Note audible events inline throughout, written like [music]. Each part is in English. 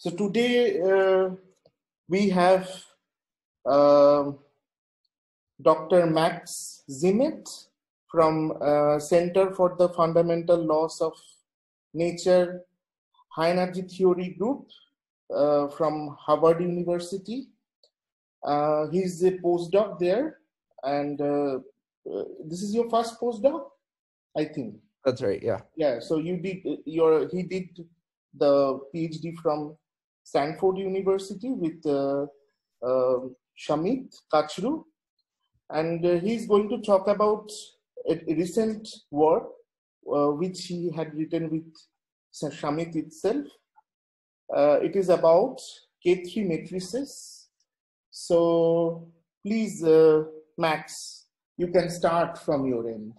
So today uh, we have uh, Dr. Max Zimet from uh, Center for the Fundamental Laws of Nature High Energy Theory Group uh, from Harvard University. Uh, he's a postdoc there, and uh, uh, this is your first postdoc, I think. That's right. Yeah. Yeah. So you did your he did the PhD from Stanford University with uh, uh, Shamit Kachru, and uh, he's going to talk about a, a recent work uh, which he had written with Shamit itself. Uh, it is about K3 metrics. So please, uh, Max, you can start from your end.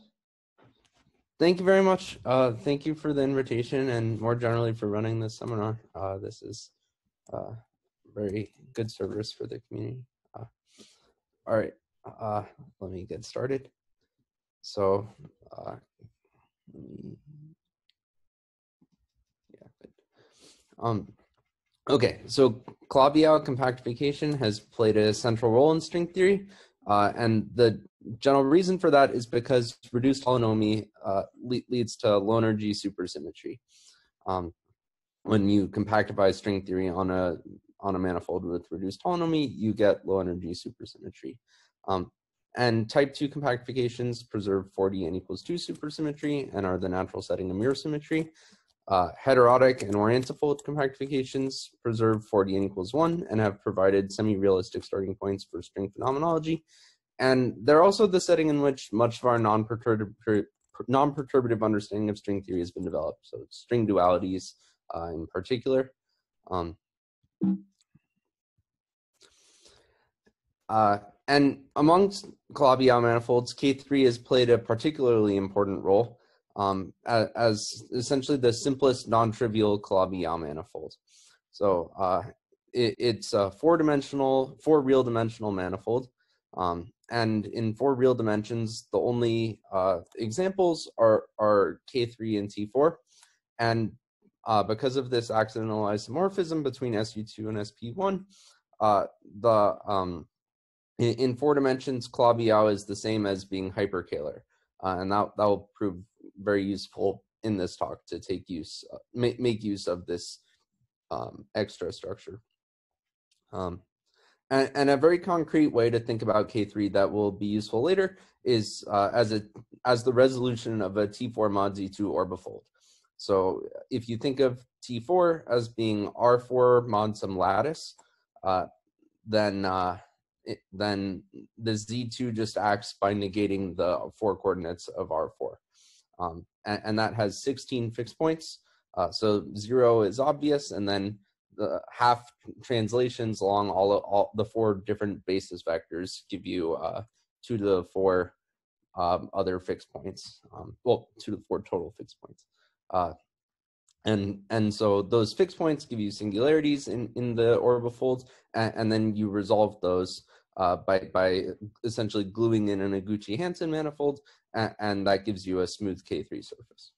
Thank you very much. Uh, thank you for the invitation and more generally for running this seminar. Uh, this is uh, very good service for the community. Uh, all right, uh, let me get started. So, uh, yeah, good. Um, okay, so Calabi-Yau compactification has played a central role in string theory. Uh, and the general reason for that is because reduced holonomy uh, le leads to low energy supersymmetry. Um, when you compactify string theory on a on a manifold with reduced holonomy, you get low energy supersymmetry. Um, and type 2 compactifications preserve 4D n equals 2 supersymmetry and are the natural setting of mirror symmetry. Uh, heterotic and orientifold compactifications preserve 4D n equals 1 and have provided semi-realistic starting points for string phenomenology. And they're also the setting in which much of our non-perturbative non-perturbative understanding of string theory has been developed. So string dualities uh, in particular. Um, uh, and amongst Calabi-Yau manifolds, K3 has played a particularly important role um, as, essentially the simplest non-trivial Calabi-Yau manifold. So uh, it, it's a four-dimensional, four real dimensional manifold. Um, and in four real dimensions, the only uh, examples are, are K3 and T4. And uh, because of this accidental isomorphism between SU2 and SP1, uh, the um, in, in, four dimensions, Calabi-Yau is the same as being hyperkähler. Uh, and that, that will prove very useful in this talk to take use, uh, make, make use of this um, extra structure. Um, and, and, a very concrete way to think about K3 that will be useful later is uh, as a as the resolution of a T4 mod Z2 orbifold. So if you think of T4 as being R4 mod some lattice, uh, then uh, it, then the Z2 just acts by negating the four coordinates of R4. Um, and, and, that has 16 fixed points. Uh, so zero is obvious, and then the half translations along all, all the four different basis vectors give you uh, two to the four um, other fixed points. Um, well, two to the four total fixed points. Uh, and and so those fixed points give you singularities in in the orbifolds, and, and then you resolve those uh, by by essentially gluing in an Eguchi-Hanson manifold, and, and, that gives you a smooth K3 surface.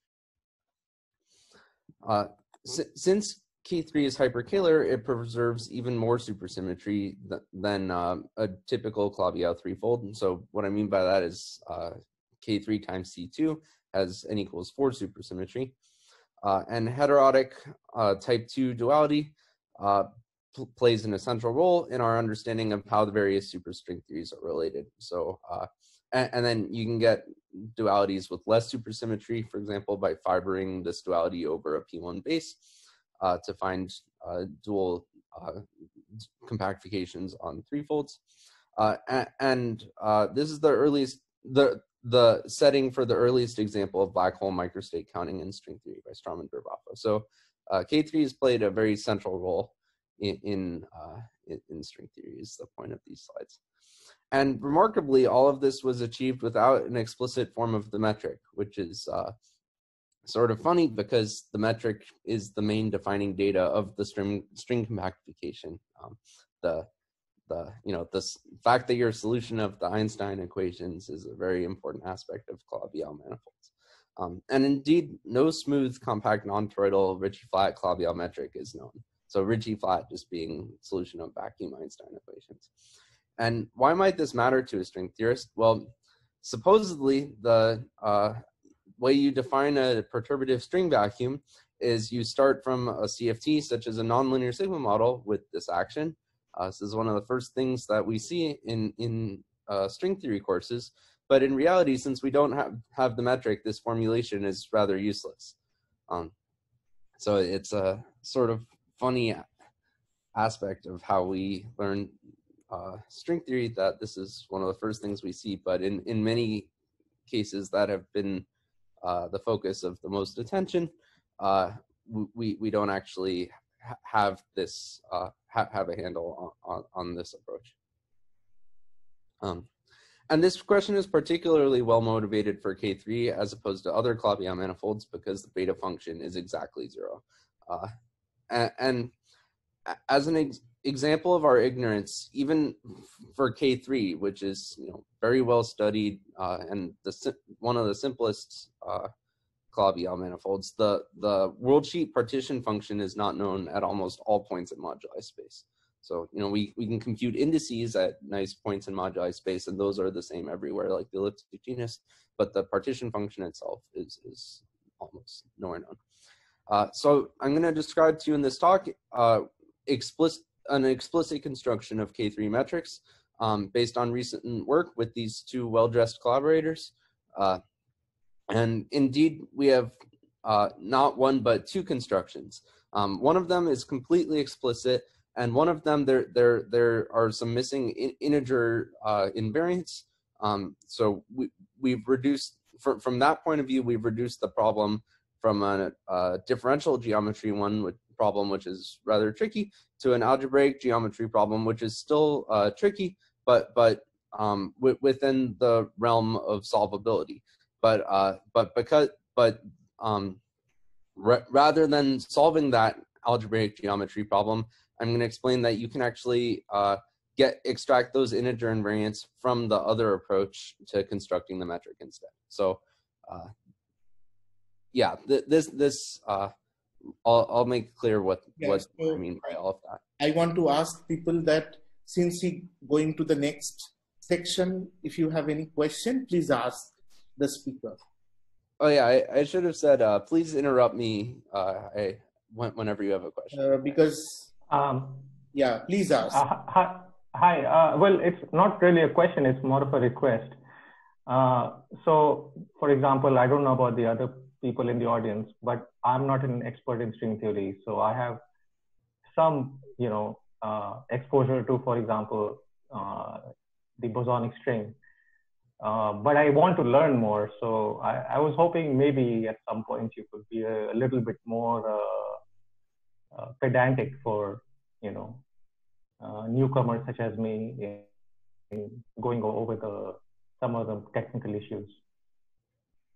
Uh, since K3 is hyperkähler, it preserves even more supersymmetry th than uh, a typical Calabi-Yau threefold. And so what I mean by that is uh, K3 times T2 has n equals 4 supersymmetry. Uh, and heterotic uh, type 2 duality uh, plays an essential role in our understanding of how the various superstring theories are related. So, uh, and, and, then you can get dualities with less supersymmetry, for example, by fibering this duality over a P1 base uh, to find uh, dual compactifications on threefolds. and, and this is the earliest, the the setting for the earliest example of black hole microstate counting in string theory by Strominger and Vafa. So uh, K3 has played a very central role in, in, uh, in, string theory is the point of these slides. And remarkably, all of this was achieved without an explicit form of the metric, which is uh, sort of funny because the metric is the main defining data of the string, string compactification. Um, the the you know this fact that you're solution of the Einstein equations is a very important aspect of Calabi-Yau manifolds. Um, and indeed, no smooth, compact, non-toroidal, Ricci flat Calabi-Yau metric is known. So Ricci flat just being solution of vacuum Einstein equations. And why might this matter to a string theorist? Well, supposedly the uh, way you define a perturbative string vacuum is you start from a CFT, such as a nonlinear sigma model with this action. Uh, this is one of the first things that we see in, in uh, string theory courses. But in reality, since we don't have, have the metric, this formulation is rather useless. Um, so it's a sort of funny aspect of how we learn uh, string theory that this is one of the first things we see, but in, in many cases that have been uh, the focus of the most attention, uh, we, we don't actually have this, uh, ha have a handle on, on, on this approach. Um, and this question is particularly well motivated for K3 as opposed to other Calabi-Yau manifolds because the beta function is exactly zero. Uh, and, and, as an ex example of our ignorance, even for K3, which is you know very well studied uh, and the one of the simplest uh, Calabi-Yau manifolds, the the worldsheet partition function is not known at almost all points in moduli space. So, you know, we, we can compute indices at nice points in moduli space, and those are the same everywhere, like the elliptic genus, but the partition function itself is, is almost nowhere known. Uh, so I'm going to describe to you in this talk uh, explicit, an explicit construction of K3 metrics um, based on recent work with these two well-dressed collaborators. Uh, and indeed, we have uh, not one, but two constructions. Um, one of them is completely explicit and one of them there there there are some missing in, integer uh, invariants. Um, so we we've reduced from from that point of view we've reduced the problem from a, a differential geometry one problem which is rather tricky to an algebraic geometry problem which is still uh, tricky but but um, within the realm of solvability. But uh, but because but um, rather than solving that algebraic geometry problem, I'm going to explain that you can actually uh, get extract those integer invariants from the other approach to constructing the metric instead. So uh, yeah, th this this uh, I'll I'll make clear what yeah, what so I mean by all of that. I want to ask people that since he going to the next section, if you have any question, please ask the speaker. Oh yeah, I, I should have said uh, please interrupt me. Uh, I whenever you have a question. Uh, because um, yeah, please ask. Uh, hi, hi. Uh, well, it's not really a question, it's more of a request. Uh, so, for example, I don't know about the other people in the audience, but I'm not an expert in string theory. So I have some, you know, uh, exposure to, for example, uh, the bosonic string. Uh, but I want to learn more. So I, I, was hoping maybe at some point you could be a, a little bit more uh, pedantic for you know uh, newcomers such as me in, in, going over the some of the technical issues.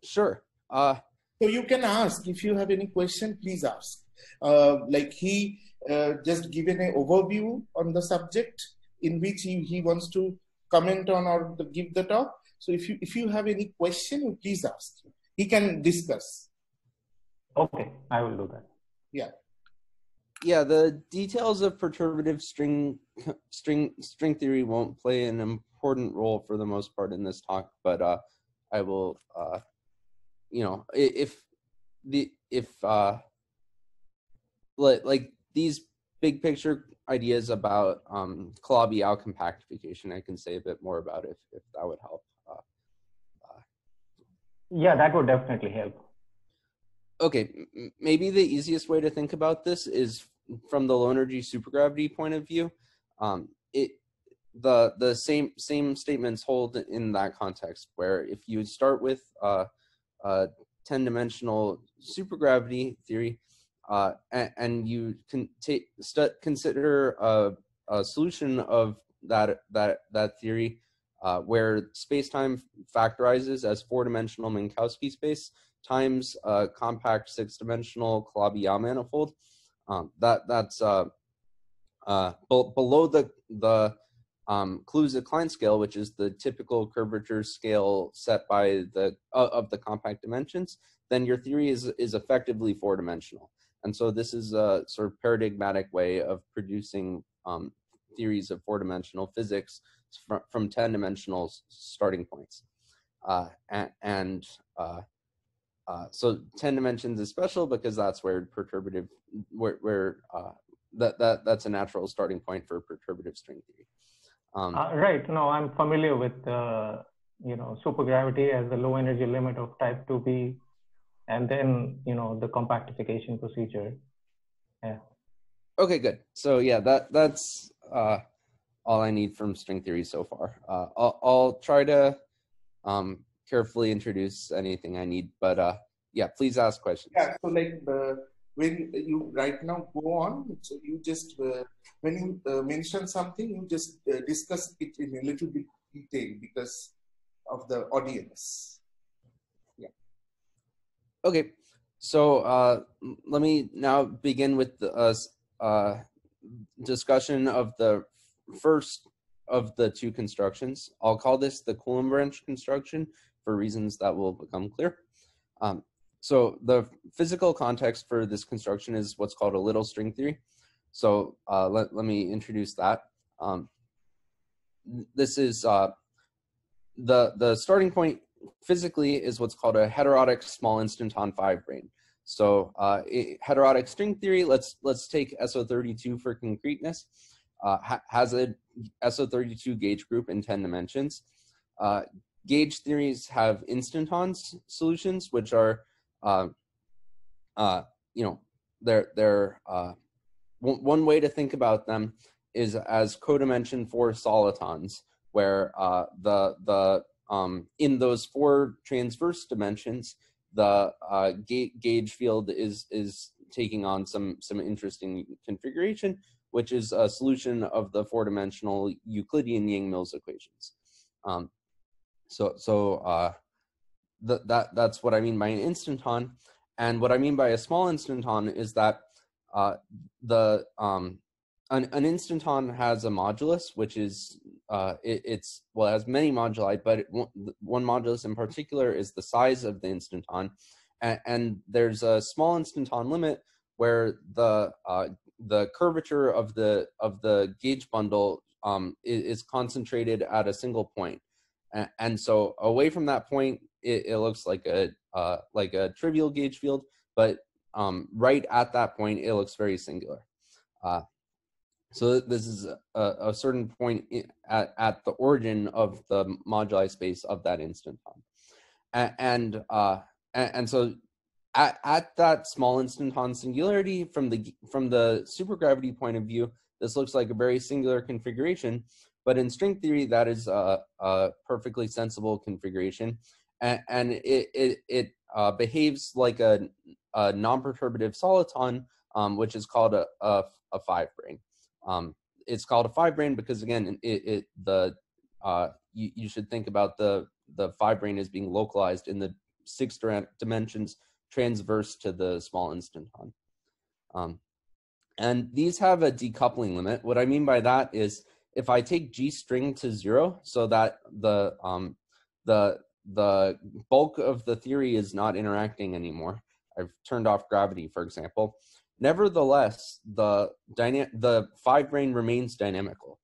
Sure. Uh, so you can ask if you have any question, please ask. Uh, like he uh, just given an overview on the subject in which he, he wants to comment on or give the talk. So if you if you have any question, please ask. He can discuss. Okay, I will do that. Yeah yeah, the details of perturbative string string string theory won't play an important role for the most part in this talk, but uh, I will, uh, you know, if the if uh, like like these big picture ideas about um, Calabi-Yau compactification, I can say a bit more about if if that would help. Yeah, that would definitely help okay, maybe the easiest way to think about this is from the low energy supergravity point of view. Um, it the the same same statements hold in that context where if you start with uh, uh, 10 dimensional supergravity theory uh, and, and, you can take consider a, a, solution of that that that theory uh, where space-time factorizes as four-dimensional Minkowski space times a compact six-dimensional Calabi-Yau manifold. Um, that that's uh, uh, below the the um, Kaluza-Klein scale, which is the typical curvature scale set by the uh, of the compact dimensions. Then your theory is is effectively four-dimensional. And so this is a sort of paradigmatic way of producing um, theories of four-dimensional physics from, from 10-dimensional starting points. Uh, and, and uh, uh, so 10 dimensions is special because that's where perturbative, where, where uh, that, that, that's a natural starting point for perturbative string theory. Um, uh, right. No, I'm familiar with, you know, supergravity as the low energy limit of type 2b and then, you know, the compactification procedure. Yeah. Okay, good. So yeah, that that's uh, all I need from string theory so far. Uh, I'll, I'll try to um, carefully introduce anything I need, but uh, yeah, please ask questions. Yeah, so like the, when you right now go on, so you just uh, when you uh, mention something, you just uh, discuss it in a little bit detail because of the audience. Yeah. Okay, so uh, let me now begin with the uh, uh, discussion of the first of the two constructions. I'll call this the Coulomb branch construction for reasons that will become clear. Um, so the physical context for this construction is what's called a little string theory. So uh, let, let me introduce that. Um, this is uh, the, the starting point physically is what's called a heterotic small instanton five brane. So uh, heterotic string theory, let's, let's take SO32 for concreteness, uh, ha has a SO32 gauge group in 10 dimensions. Uh, gauge theories have instantons solutions, which are, uh, uh, you know, they're, they're uh, one way to think about them is as codimension four solitons, where uh, the, the um, in those four transverse dimensions, the ga gauge field is, is taking on some, some interesting configuration, which is a solution of the four-dimensional Euclidean Yang-Mills equations. Um, so so uh, th that that's what I mean by an instanton. And what I mean by a small instanton is that uh, the um, an, an instanton has a modulus, which is uh, it, it's well, it has many moduli, but it, one modulus in particular is the size of the instanton, and, and there's a small instanton limit where the uh, the curvature of the of the gauge bundle um, is, is, concentrated at a single point. And, and so away from that point, it, it looks like a uh, like a trivial gauge field, but um, right at that point, it looks very singular. Uh, so this is a, a certain point at, at the origin of the moduli space of that instanton. And, and, uh, and, and so at, at that small instanton singularity from the from the supergravity point of view, this looks like a very singular configuration. But in string theory, that is a, a perfectly sensible configuration, and, and it it, it uh, behaves like a, a non-perturbative soliton, um, which is called a, a, a five brane. Um, it's called a five brane because again, it, it the uh, you, you should think about the the five brane as being localized in the six dimensions transverse to the small instanton. Um, and these have a decoupling limit. What I mean by that is if I take G string to zero so that the, um, the, the bulk of the theory is not interacting anymore, I've turned off gravity, for example, nevertheless, the, the five brane remains dynamical.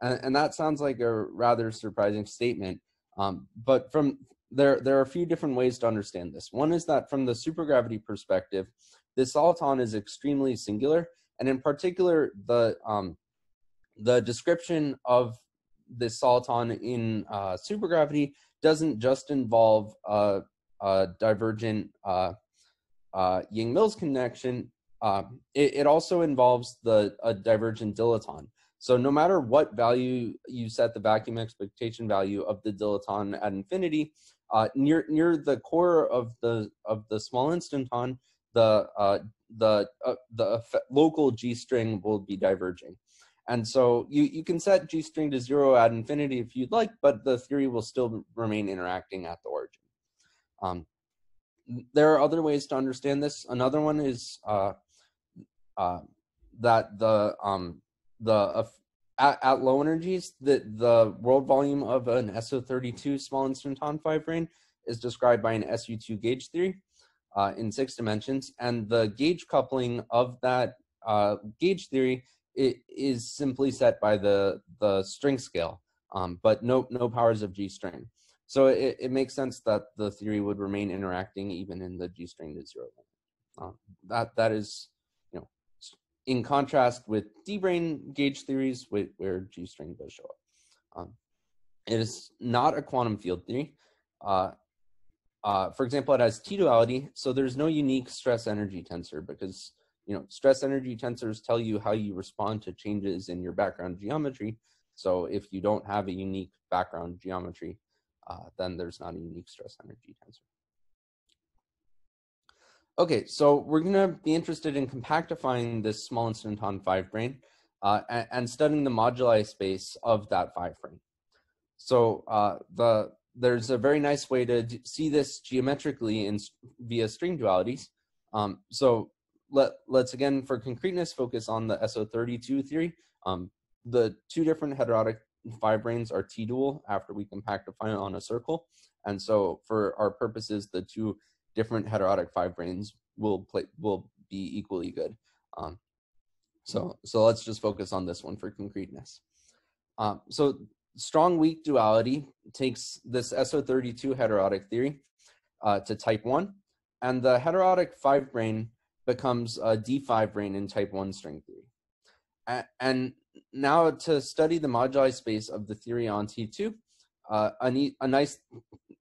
And, and that sounds like a rather surprising statement. Um, but from there, there are a few different ways to understand this. One is that from the supergravity perspective, this soliton is extremely singular. And in particular, the, um, the description of this soliton in uh, supergravity doesn't just involve a, a divergent uh, uh, Yang-Mills connection. Um, it, it, also involves the a divergent dilaton. So no matter what value you set the vacuum expectation value of the dilaton at infinity, uh, near near the core of the of the small instanton, the uh, the uh, the local G string will be diverging. And so you, you can set G string to zero at infinity if you'd like, but the theory will still remain interacting at the origin. Um, there are other ways to understand this. Another one is uh, uh, that the um, the at, at, low energies, the, the world volume of an SO32 small instanton five brane is described by an SU2 gauge theory. uh, in six dimensions, and the gauge coupling of that uh, gauge theory is simply set by the the string scale, um, but no no powers of G string. So it, it makes sense that the theory would remain interacting even in the G string to zero. Uh, that that is, in contrast with D-brane gauge theories where G string does show up. Um, it is not a quantum field theory. Uh, uh, for example, it has T-duality, so there's no unique stress energy tensor because you know stress energy tensors tell you how you respond to changes in your background geometry. So if you don't have a unique background geometry, uh, then there's not a unique stress energy tensor. Okay, so we're gonna be interested in compactifying this small instanton five brane uh, and, and, studying the moduli space of that five brane. So uh, the there's a very nice way to see this geometrically in via string dualities. Um, so let let's again for concreteness focus on the SO32 theory. Um, the two different heterotic five branes are T-dual after we compactify on a circle, and so for our purposes, the two different heterotic five branes will play will be equally good. Um, so so let's just focus on this one for concreteness. Um, so strong weak duality takes this SO32 heterotic theory uh, to type 1, and the heterotic 5 brane becomes a D5 brane in type 1 string theory. And now to study the moduli space of the theory on T2, uh, a, a, nice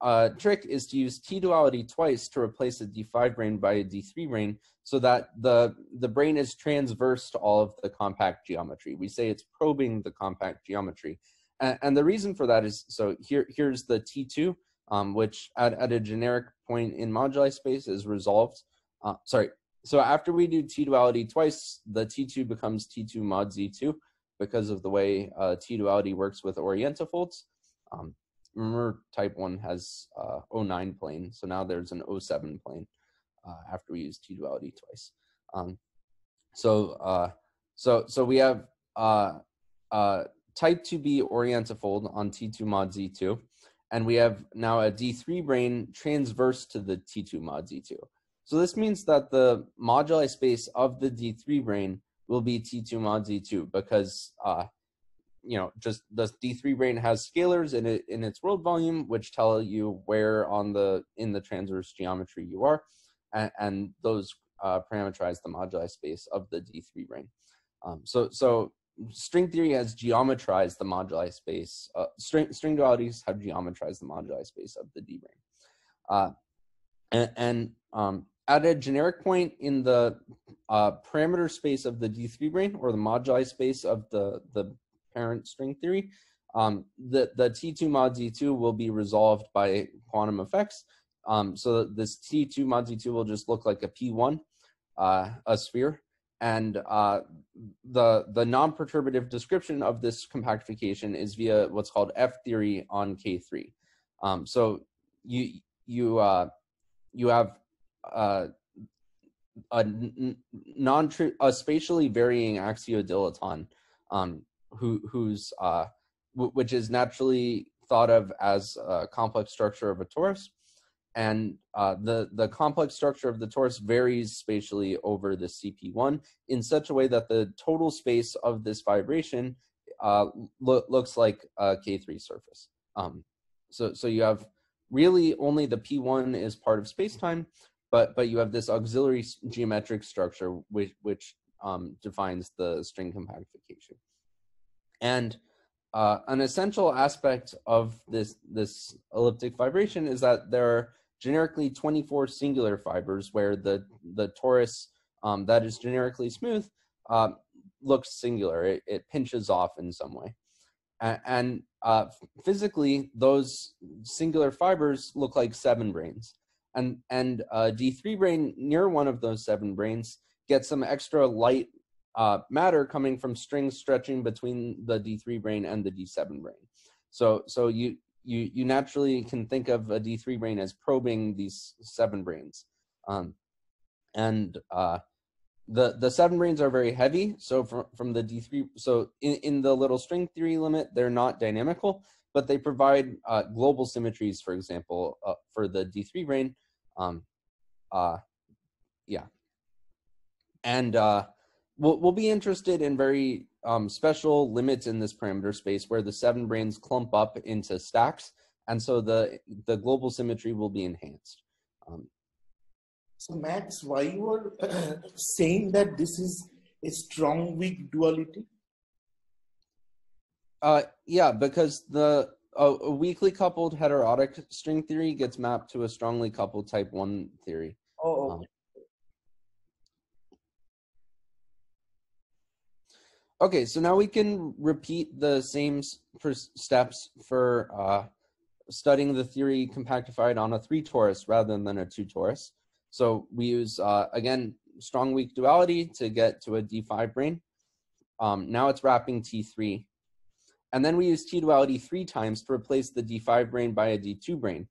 uh, trick is to use T-duality twice to replace a D5 brane by a D3 brane so that the, the brane is transverse to all of the compact geometry. We say it's probing the compact geometry. And, and the reason for that is, so here, here's the T2, um, which at, at a generic point in moduli space is resolved. Uh, sorry, so after we do T-duality twice, the T2 becomes T2 mod Z2 because of the way uh, T-duality works with orientifolds. Um, remember type 1 has uh, O9 plane, so now there's an O7 plane uh, after we use T-duality twice. Um, so, uh, so, so we have uh, uh, type 2b orientifold on T2 mod Z2, and we have now a D3 brane transverse to the T2 mod Z2. So this means that the moduli space of the D3 brane will be T2 mod Z2 because, uh, you know, just the D3 brane has scalars in it in its world volume, which tell you where on the in the transverse geometry you are, and, and those uh, parameterize the moduli space of the D3 brane. Um, so so string theory has geometrized the moduli space. Uh, string, string dualities have geometrized the moduli space of the D brane. Uh, and, and um, at a generic point in the uh, parameter space of the D3 brane or the moduli space of the, the parent string theory, um, the, the T2 mod Z2 will be resolved by quantum effects. Um, so this T2 mod Z2 will just look like a P1, uh, a sphere and uh, the the non-perturbative description of this compactification is via what's called F theory on K3. Um, so you you uh, you have uh, a non a spatially varying axiodilaton um, who who's uh, which is naturally thought of as a complex structure of a torus and uh, the the complex structure of the torus varies spatially over the CP1 in such a way that the total space of this fibration uh, lo looks like a K3 surface. Um, so so you have really only the P1 is part of spacetime, but but you have this auxiliary geometric structure which which um, defines the string compactification. And uh, an essential aspect of this this elliptic fibration is that there are generically 24 singular fibers where the, the torus um, that is generically smooth uh, looks singular. It, it, pinches off in some way. And, uh, physically, those singular fibers look like seven branes. And, and uh, D3 brane near one of those seven branes gets some extra light uh, matter coming from strings stretching between the D3 brane and the D7 brane. So, so you, you you naturally can think of a D3 brane as probing these seven branes. Um, and uh, the the seven branes are very heavy. So from from the D3, so in, in the little string theory limit, they're not dynamical, but they provide uh, global symmetries, for example, uh, for the D3 brane. Um, uh, yeah. And uh, we'll, we'll be interested in very um, special limits in this parameter space where the seven branes clump up into stacks. And so the, the global symmetry will be enhanced. Um, so Max, why you are uh, [clears throat] saying that this is a strong weak duality? Uh, yeah, because the a weakly coupled heterotic string theory gets mapped to a strongly coupled type one theory. Oh, okay. Um, Okay, so now we can repeat the same steps for uh, studying the theory compactified on a three torus rather than a two torus. So we use, uh, again, strong weak duality to get to a D5 brane. Um, now it's wrapping T3. And then we use T duality three times to replace the D5 brane by a D2 brane.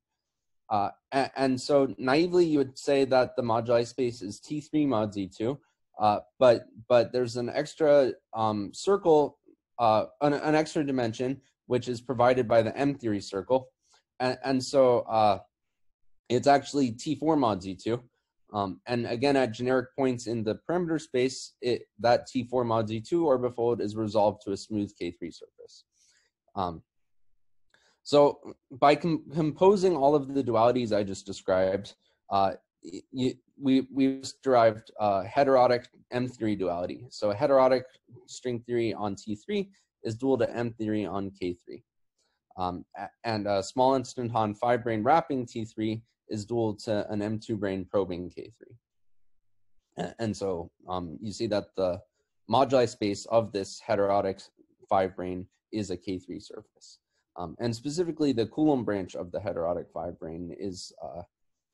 Uh, and, and, so naively, you would say that the moduli space is T3 mod Z2, uh, but but there's an extra um, circle, uh, an, an, extra dimension, which is provided by the M theory circle. And, and so uh, it's actually T4 mod Z2. Um, and again, at generic points in the parameter space, it, that T4 mod Z2 orbifold is resolved to a smooth K3 surface. Um, so by com composing all of the dualities I just described, uh, you, we we derived uh, heterotic M theory duality. So a heterotic string theory on T3 is dual to M theory on K3. Um, and a small instanton five brane wrapping T3 is dual to an M2 brane probing K3. And, so um, you see that the moduli space of this heterotic five brane is a K3 surface. Um, and specifically the Coulomb branch of the heterotic five brane is uh,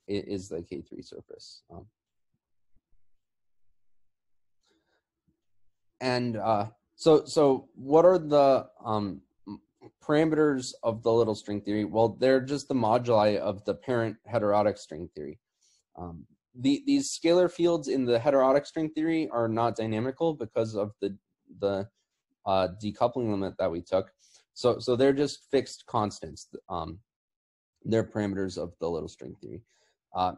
is the K3 surface. Um, and uh, so, so what are the um, parameters of the little string theory? Well, they're just the moduli of the parent heterotic string theory. Um, the, these scalar fields in the heterotic string theory are not dynamical because of the the uh, decoupling limit that we took. So, so they're just fixed constants. Um, they're parameters of the little string theory. Uh,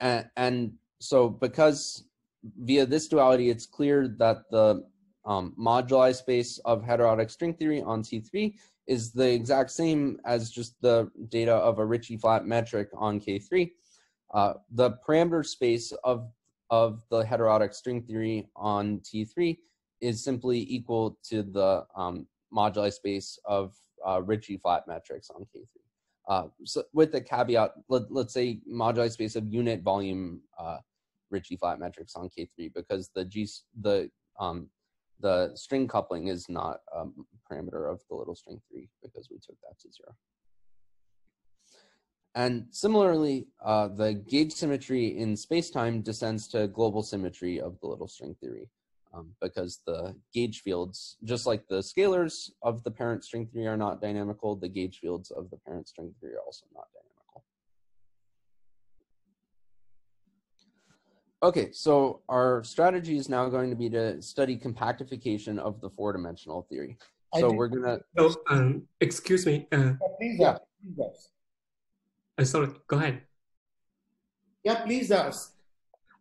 and, and, so because via this duality, it's clear that the um, moduli space of heterotic string theory on T3 is the exact same as just the data of a Ricci flat metric on K3. Uh, the parameter space of, of the heterotic string theory on T3 is simply equal to the um, moduli space of uh, Ricci flat metrics on K3. Uh, so with the caveat, let, us say moduli space of unit volume uh, Ricci flat metrics on K3 because the G the um, the string coupling is not a parameter of the little string theory because we took that to zero. And similarly, uh, the gauge symmetry in spacetime descends to global symmetry of the little string theory um, because the gauge fields, just like the scalars of the parent string theory are not dynamical, the gauge fields of the parent string theory are also not dynamical. Okay, so our strategy is now going to be to study compactification of the four-dimensional theory. So we're gonna. So, um, excuse me. Uh, please ask. Please ask. Uh, sorry. Go ahead. Yeah, please ask.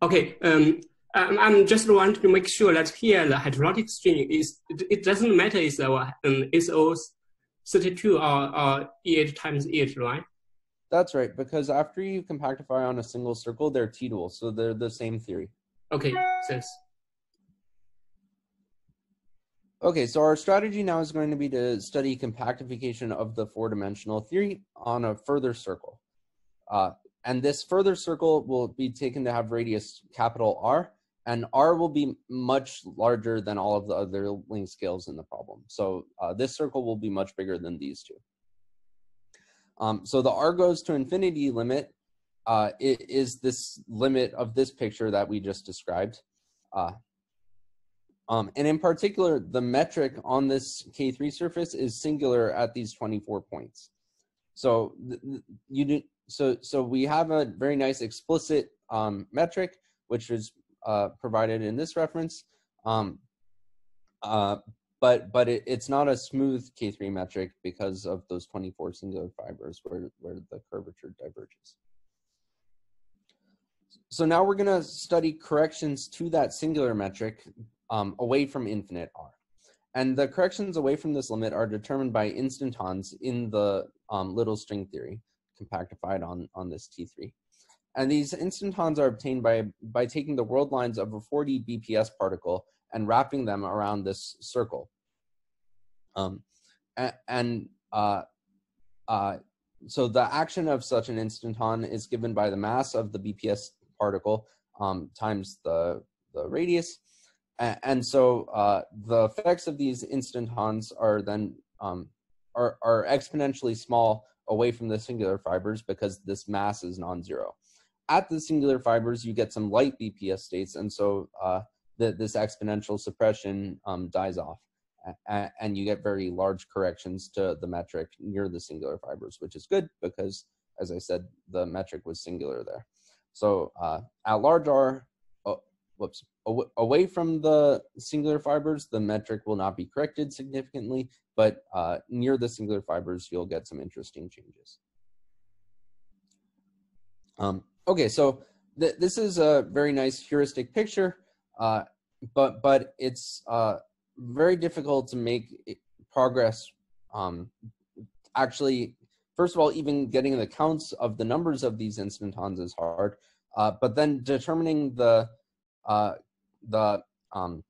Okay. Um, um, I'm just want to make sure that here the heterotic string is, it, doesn't matter is our um, SO 32 or, or E8 times E8, right? That's right, because after you compactify on a single circle, they're T-dual, so they're the same theory. Okay, thanks. Okay, so our strategy now is going to be to study compactification of the four-dimensional theory on a further circle. Uh, and this further circle will be taken to have radius capital R, and R will be much larger than all of the other length scales in the problem. So uh, this circle will be much bigger than these two. Um, so the R goes to infinity limit uh, is this limit of this picture that we just described. Uh, um, and in particular, the metric on this K3 surface is singular at these 24 points. So you do, so so we have a very nice explicit um, metric, which is uh, provided in this reference. Um, uh, but but it, it's not a smooth K3 metric because of those 24 singular fibers where, where the curvature diverges. so now we're going to study corrections to that singular metric um, away from infinite r. And the corrections away from this limit are determined by instantons in the um, little string theory compactified on, on this T3. And these instantons are obtained by, by taking the world lines of a 4D BPS particle and wrapping them around this circle. Um, and, uh, uh, so the action of such an instanton is given by the mass of the BPS particle um, times the, the radius. And, and so uh, the effects of these instantons are then um, are, are exponentially small away from the singular fibers because this mass is non-zero. At the singular fibers, you get some light BPS states, and so uh, the, this exponential suppression um, dies off and you get very large corrections to the metric near the singular fibers, which is good because, as I said, the metric was singular there. So uh, at large R, oh, whoops, away from the singular fibers, the metric will not be corrected significantly, but uh, near the singular fibers, you'll get some interesting changes. Um, okay, so th this is a very nice heuristic picture, uh, but but it's uh, very difficult to make progress. Um, actually, first of all, even getting the counts of the numbers of these instantons is hard. Uh, but then determining the uh, the um,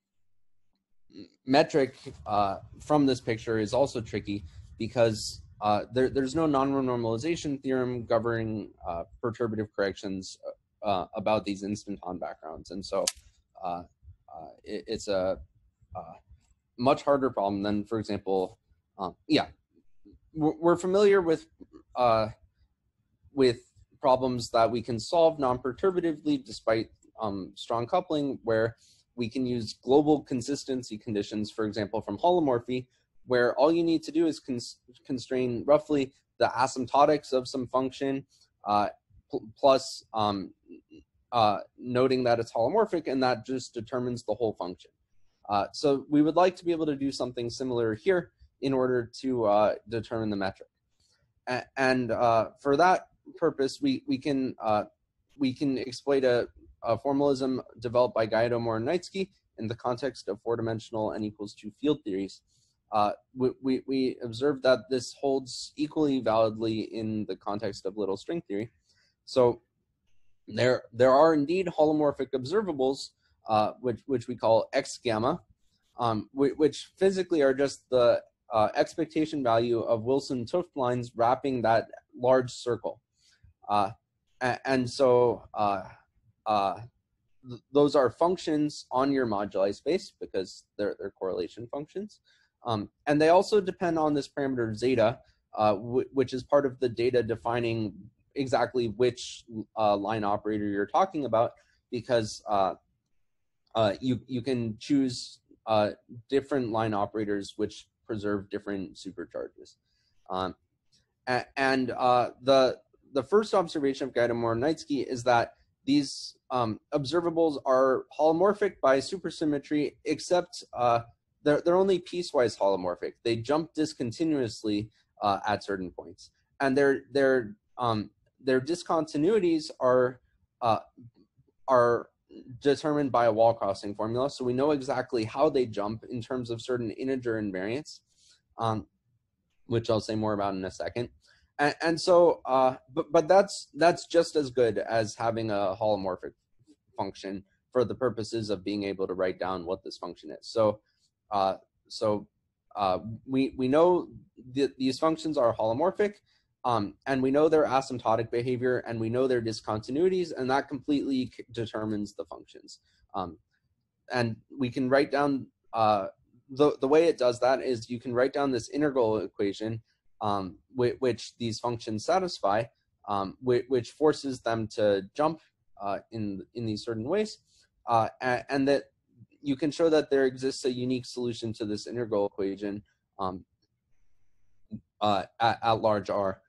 metric uh, from this picture is also tricky because uh, there, there's no non-renormalization theorem governing uh, perturbative corrections uh, about these instanton backgrounds, and so it, it's a much harder problem than, for example, um, yeah, we're familiar with uh, with problems that we can solve non-perturbatively despite um, strong coupling, where we can use global consistency conditions, for example, from holomorphy, where all you need to do is cons constrain roughly the asymptotics of some function uh, plus um, uh, noting that it's holomorphic, and that just determines the whole function. Uh, so we would like to be able to do something similar here in order to uh, determine the metric. A and uh, for that purpose, we, we, can, uh, we can exploit a, a, formalism developed by Gaiotto-Moore and Neitzke in the context of four-dimensional n equals two field theories. Uh, we, we, we observed that this holds equally validly in the context of little string theory. So there, there are indeed holomorphic observables uh, which, which we call X gamma, um, which physically are just the uh, expectation value of Wilson 't Hooft lines wrapping that large circle. Uh, and, and, so uh, uh, th those are functions on your moduli space because they're, they're correlation functions. Um, and they also depend on this parameter zeta, uh, which is part of the data defining exactly which uh, line operator you're talking about because uh, uh, you, you can choose uh, different line operators which preserve different supercharges. Um, and uh, the, the first observation of Gaiotto-Moore-Neitzke is that these um, observables are holomorphic by supersymmetry, except they're, they're only piecewise holomorphic. They jump discontinuously uh, at certain points. And their, their, um, their discontinuities are, uh, are determined by a wall crossing formula. So we know exactly how they jump in terms of certain integer invariants, um, which I'll say more about in a second. And, and so, uh, but, but that's, that's just as good as having a holomorphic function for the purposes of being able to write down what this function is. So, uh, so uh, we, we know that these functions are holomorphic um, and we know their asymptotic behavior and we know their discontinuities and that completely determines the functions. Um, and we can write down, uh, the, the way it does that is you can write down this integral equation um, which, which, these functions satisfy, um, which, which, forces them to jump uh, in, in these certain ways. Uh, and, and, that you can show that there exists a unique solution to this integral equation um, uh, at, at large R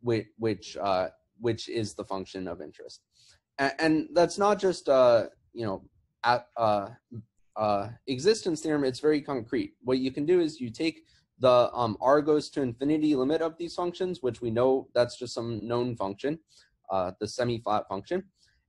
which which uh, which is the function of interest, and, and that's not just uh, you know at, uh, uh, existence theorem. It's very concrete. What you can do is you take the um, r goes to infinity limit of these functions, which we know that's just some known function, uh, the semi-flat function,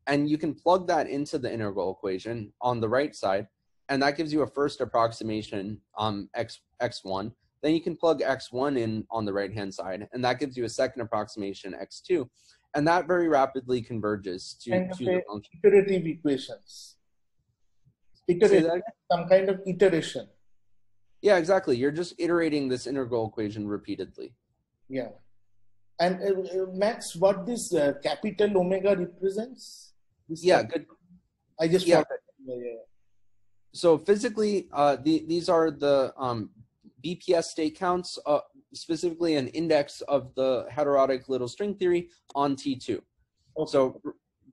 and you can plug that into the integral equation on the right side, and that gives you a first approximation um, x x1. Then you can plug x1 in on the right hand side, and that gives you a second approximation x2, and that very rapidly converges to, kind to of the function. iterative equations. Iteration, some kind of iteration. Yeah, exactly. You're just iterating this integral equation repeatedly. Yeah. And uh, uh, Max, what this uh, capital omega represents? This Yeah, cap- good. I just yeah. Yeah, yeah. So physically, uh, the, these are the um, BPS state counts, uh, specifically an index of the heterotic little string theory on T2. Okay. So,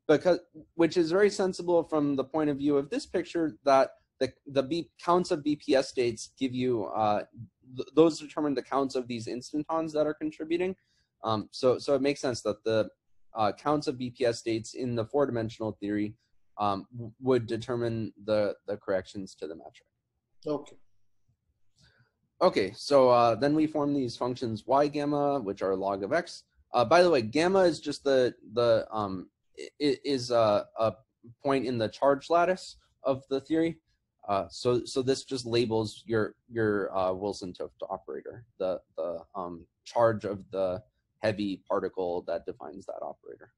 because which is very sensible from the point of view of this picture that the the B, counts of BPS states give you uh, th- those determine the counts of these instantons that are contributing. Um, so so it makes sense that the uh, counts of BPS states in the four dimensional theory um, would determine the the corrections to the metric. okay. Okay, so uh, then we form these functions y gamma, which are log of x. Uh, by the way, gamma is just the the um is a, a point in the charge lattice of the theory. Uh, so so this just labels your your uh, Wilson-'t Hooft operator, the the um, charge of the heavy particle that defines that operator.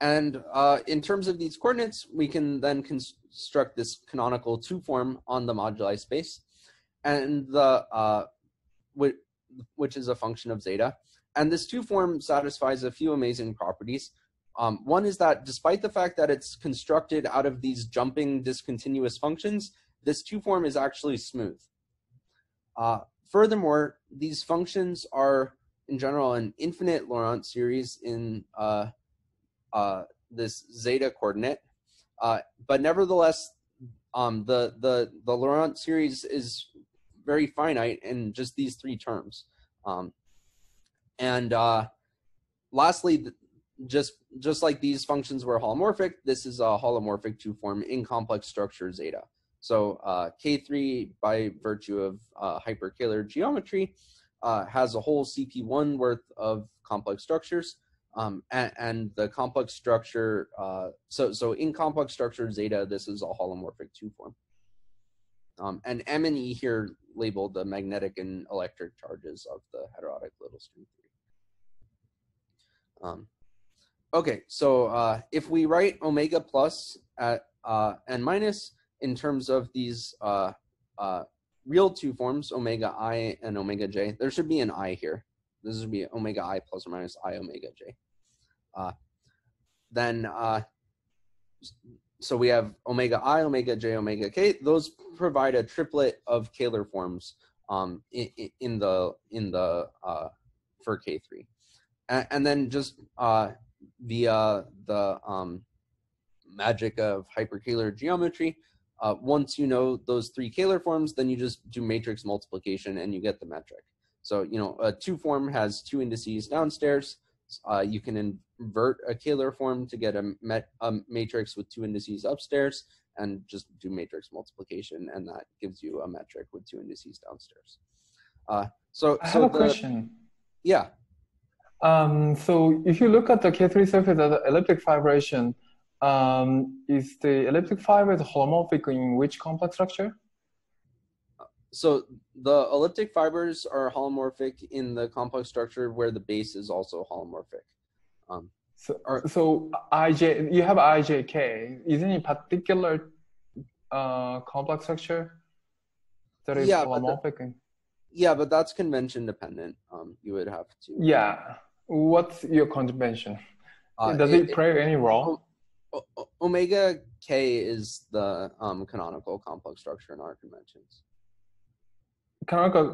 And uh, in terms of these coordinates, we can then construct this canonical two form on the moduli space, and the uh, which, is a function of zeta. And this two form satisfies a few amazing properties. Um, one is that despite the fact that it's constructed out of these jumping discontinuous functions, this two form is actually smooth. Uh, furthermore, these functions are in general an infinite Laurent series in uh, uh, this zeta coordinate, uh, but nevertheless, um, the the the Laurent series is very finite in just these three terms. Um, and uh, lastly, just just like these functions were holomorphic, this is a holomorphic two form in complex structure zeta. So uh, K3, by virtue of uh, hyperkähler geometry, uh, has a whole CP1 worth of complex structures. Um, and, and the complex structure, uh, so so in complex structure zeta, this is a holomorphic two form. Um, and M and E here labeled the magnetic and electric charges of the heterotic little string theory. Um, okay, so uh, if we write omega plus at uh, n minus in terms of these uh, uh, real two forms, omega i and omega j, there should be an i here. This would be omega i plus or minus i omega j. Uh, then, uh, so we have omega i, omega j, omega k. Those provide a triplet of Kähler forms um, in, in the in the uh, for K three, and, and then just uh, via the um, magic of hyperkähler geometry. Uh, once you know those three Kähler forms, then you just do matrix multiplication and you get the metric. So, you know, a two form has two indices downstairs. Uh, you can invert a Kähler form to get a, met, a matrix with two indices upstairs and just do matrix multiplication, and that gives you a metric with two indices downstairs. Uh, so, I so have a the- question. Yeah. Um, so if you look at the K3 surface as an elliptic fibration, um, is the elliptic fiber holomorphic in which complex structure? So the elliptic fibers are holomorphic in the complex structure where the base is also holomorphic. Um, So, Or- so IJ, you have IJK. Is any particular uh, complex structure that is Yeah, but the- yeah, but that's convention dependent. Um, you would have to. Yeah. What's your convention? Uh, Does it, play any role? Omega k is the um, canonical complex structure in our conventions. Canonical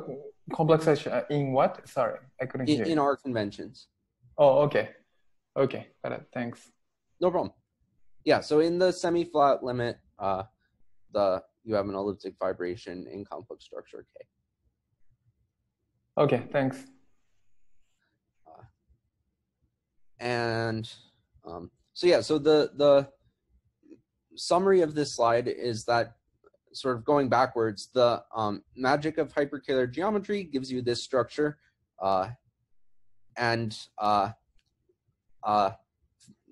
complex structure in what? Sorry, I couldn't In, hear. in our conventions, Oh, okay. Okay, got it. Thanks. no problem. Yeah, so in the semi-flat limit, uh, the you have an elliptic fibration in complex structure k. Okay, thanks. and um, so yeah so the the summary of this slide is that sort of going backwards the um, magic of hyperkähler geometry gives you this structure uh, and uh, uh,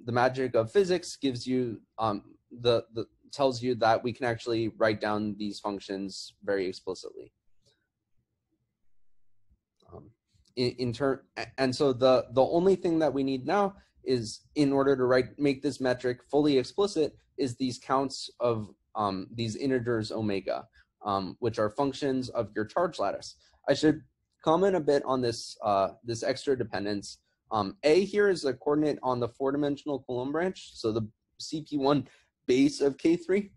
the magic of physics gives you um, the, the tells you that we can actually write down these functions very explicitly. Um, in, in turn, and so the the only thing that we need now is in order to write make this metric fully explicit is these counts of um, these integers omega, um, which are functions of your charge lattice. I should comment a bit on this uh, this extra dependence. Um, a here is a coordinate on the four-dimensional Coulomb branch, so the CP1 base of K3.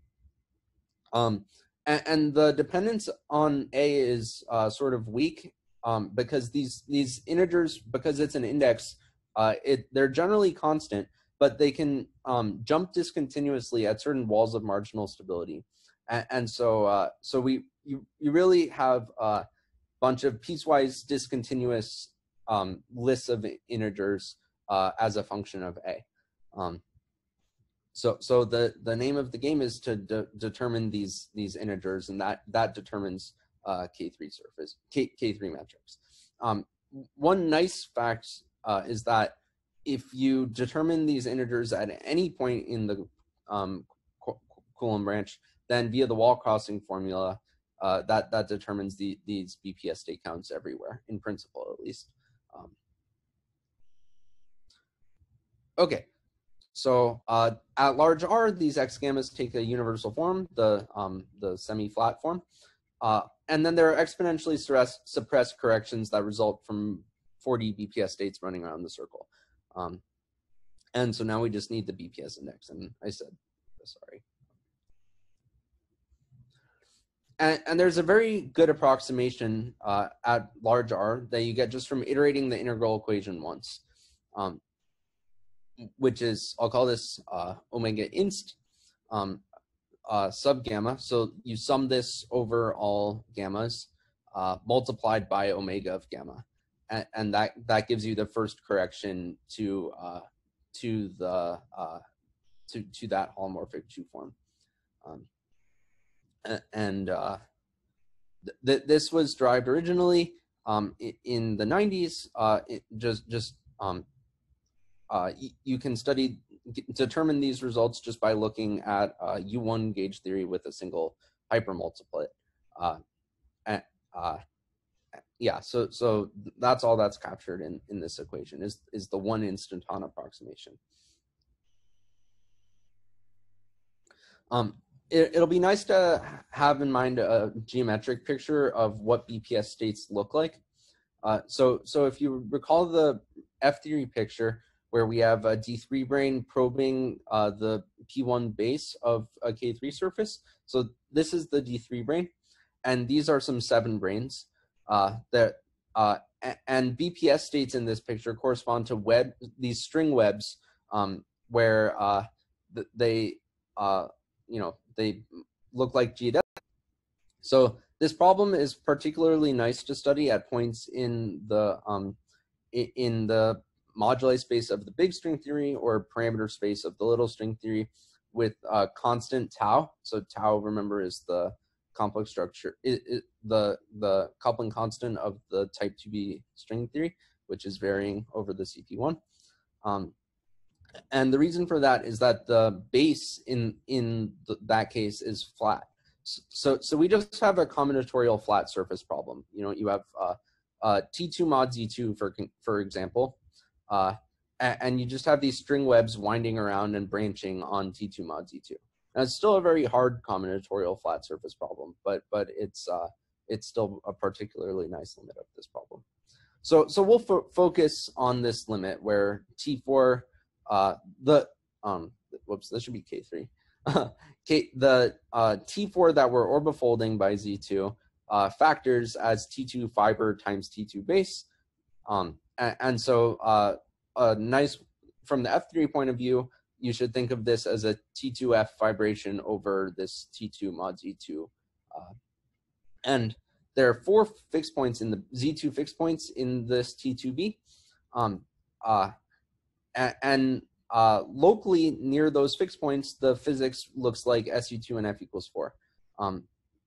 Um, and, and, the dependence on A is uh, sort of weak um, because these these integers, because it's an index, uh, it they're generally constant, but they can um, jump discontinuously at certain walls of marginal stability. And, and so uh, so we you, you really have a bunch of piecewise discontinuous um, lists of integers uh, as a function of A. Um, so so the the name of the game is to de determine these these integers, and that that determines uh, K3 surface K K3 metrics. Um, one nice fact uh, is that if you determine these integers at any point in the um, Coulomb branch, then via the wall crossing formula, uh, that that determines the, these BPS state counts everywhere, in principle at least. Um, okay, so uh, at large R, these X gammas take a universal form, the, um, the semi-flat form. Uh, and then there are exponentially suppressed corrections that result from 4D BPS states running around the circle. Um, and so now we just need the BPS index. And I said, sorry. And, and there's a very good approximation uh, at large R that you get just from iterating the integral equation once. Um, which is, I'll call this uh, omega inst um, uh, sub gamma. So you sum this over all gammas uh, multiplied by omega of gamma. And, and, that, that gives you the first correction to, uh, to, the, uh, to, to that holomorphic two form. Um, and uh, th this was derived originally um, in the 90s, just, just um, uh, you can study, determine these results just by looking at uh, U1 gauge theory with a single hypermultiplet. Uh, uh, yeah, so so that's all that's captured in in this equation is is the one instanton approximation. Um, it, will be nice to have in mind a geometric picture of what BPS states look like. Uh, so so if you recall the F theory picture, where we have a D3 brane probing uh, the P1 base of a K3 surface. So this is the D3 brane, and these are some seven branes uh, that uh, and BPS states in this picture correspond to web these string webs um, where uh, they uh, you know they look like GW. So this problem is particularly nice to study at points in the um, in the moduli space of the big string theory or parameter space of the little string theory with uh, constant tau. So tau, remember, is the complex structure, it, it, the, the coupling constant of the type 2b string theory, which is varying over the CP1. Um, and the reason for that is that the base in, in the, that case is flat. So, so we just have a combinatorial flat surface problem. You know, you have uh, uh, T2 mod Z2, for, for example, uh, and you just have these string webs winding around and branching on T2 mod Z2. Now it's still a very hard combinatorial flat surface problem, but but it's uh, it's still a particularly nice limit of this problem. So so we'll fo focus on this limit where T4 uh, the um whoops this should be K3 [laughs] K the uh, T4 that we're orbifolding by Z2 uh, factors as T2 fiber times T2 base um, and, and so uh, a nice, from the F theory point of view, you should think of this as a T2F fibration over this T2 mod Z2. Uh, and there are four fixed points in the Z2 fixed points in this T2B. Um, uh, and uh, locally near those fixed points, the physics looks like SU2 and F equals 4. Um,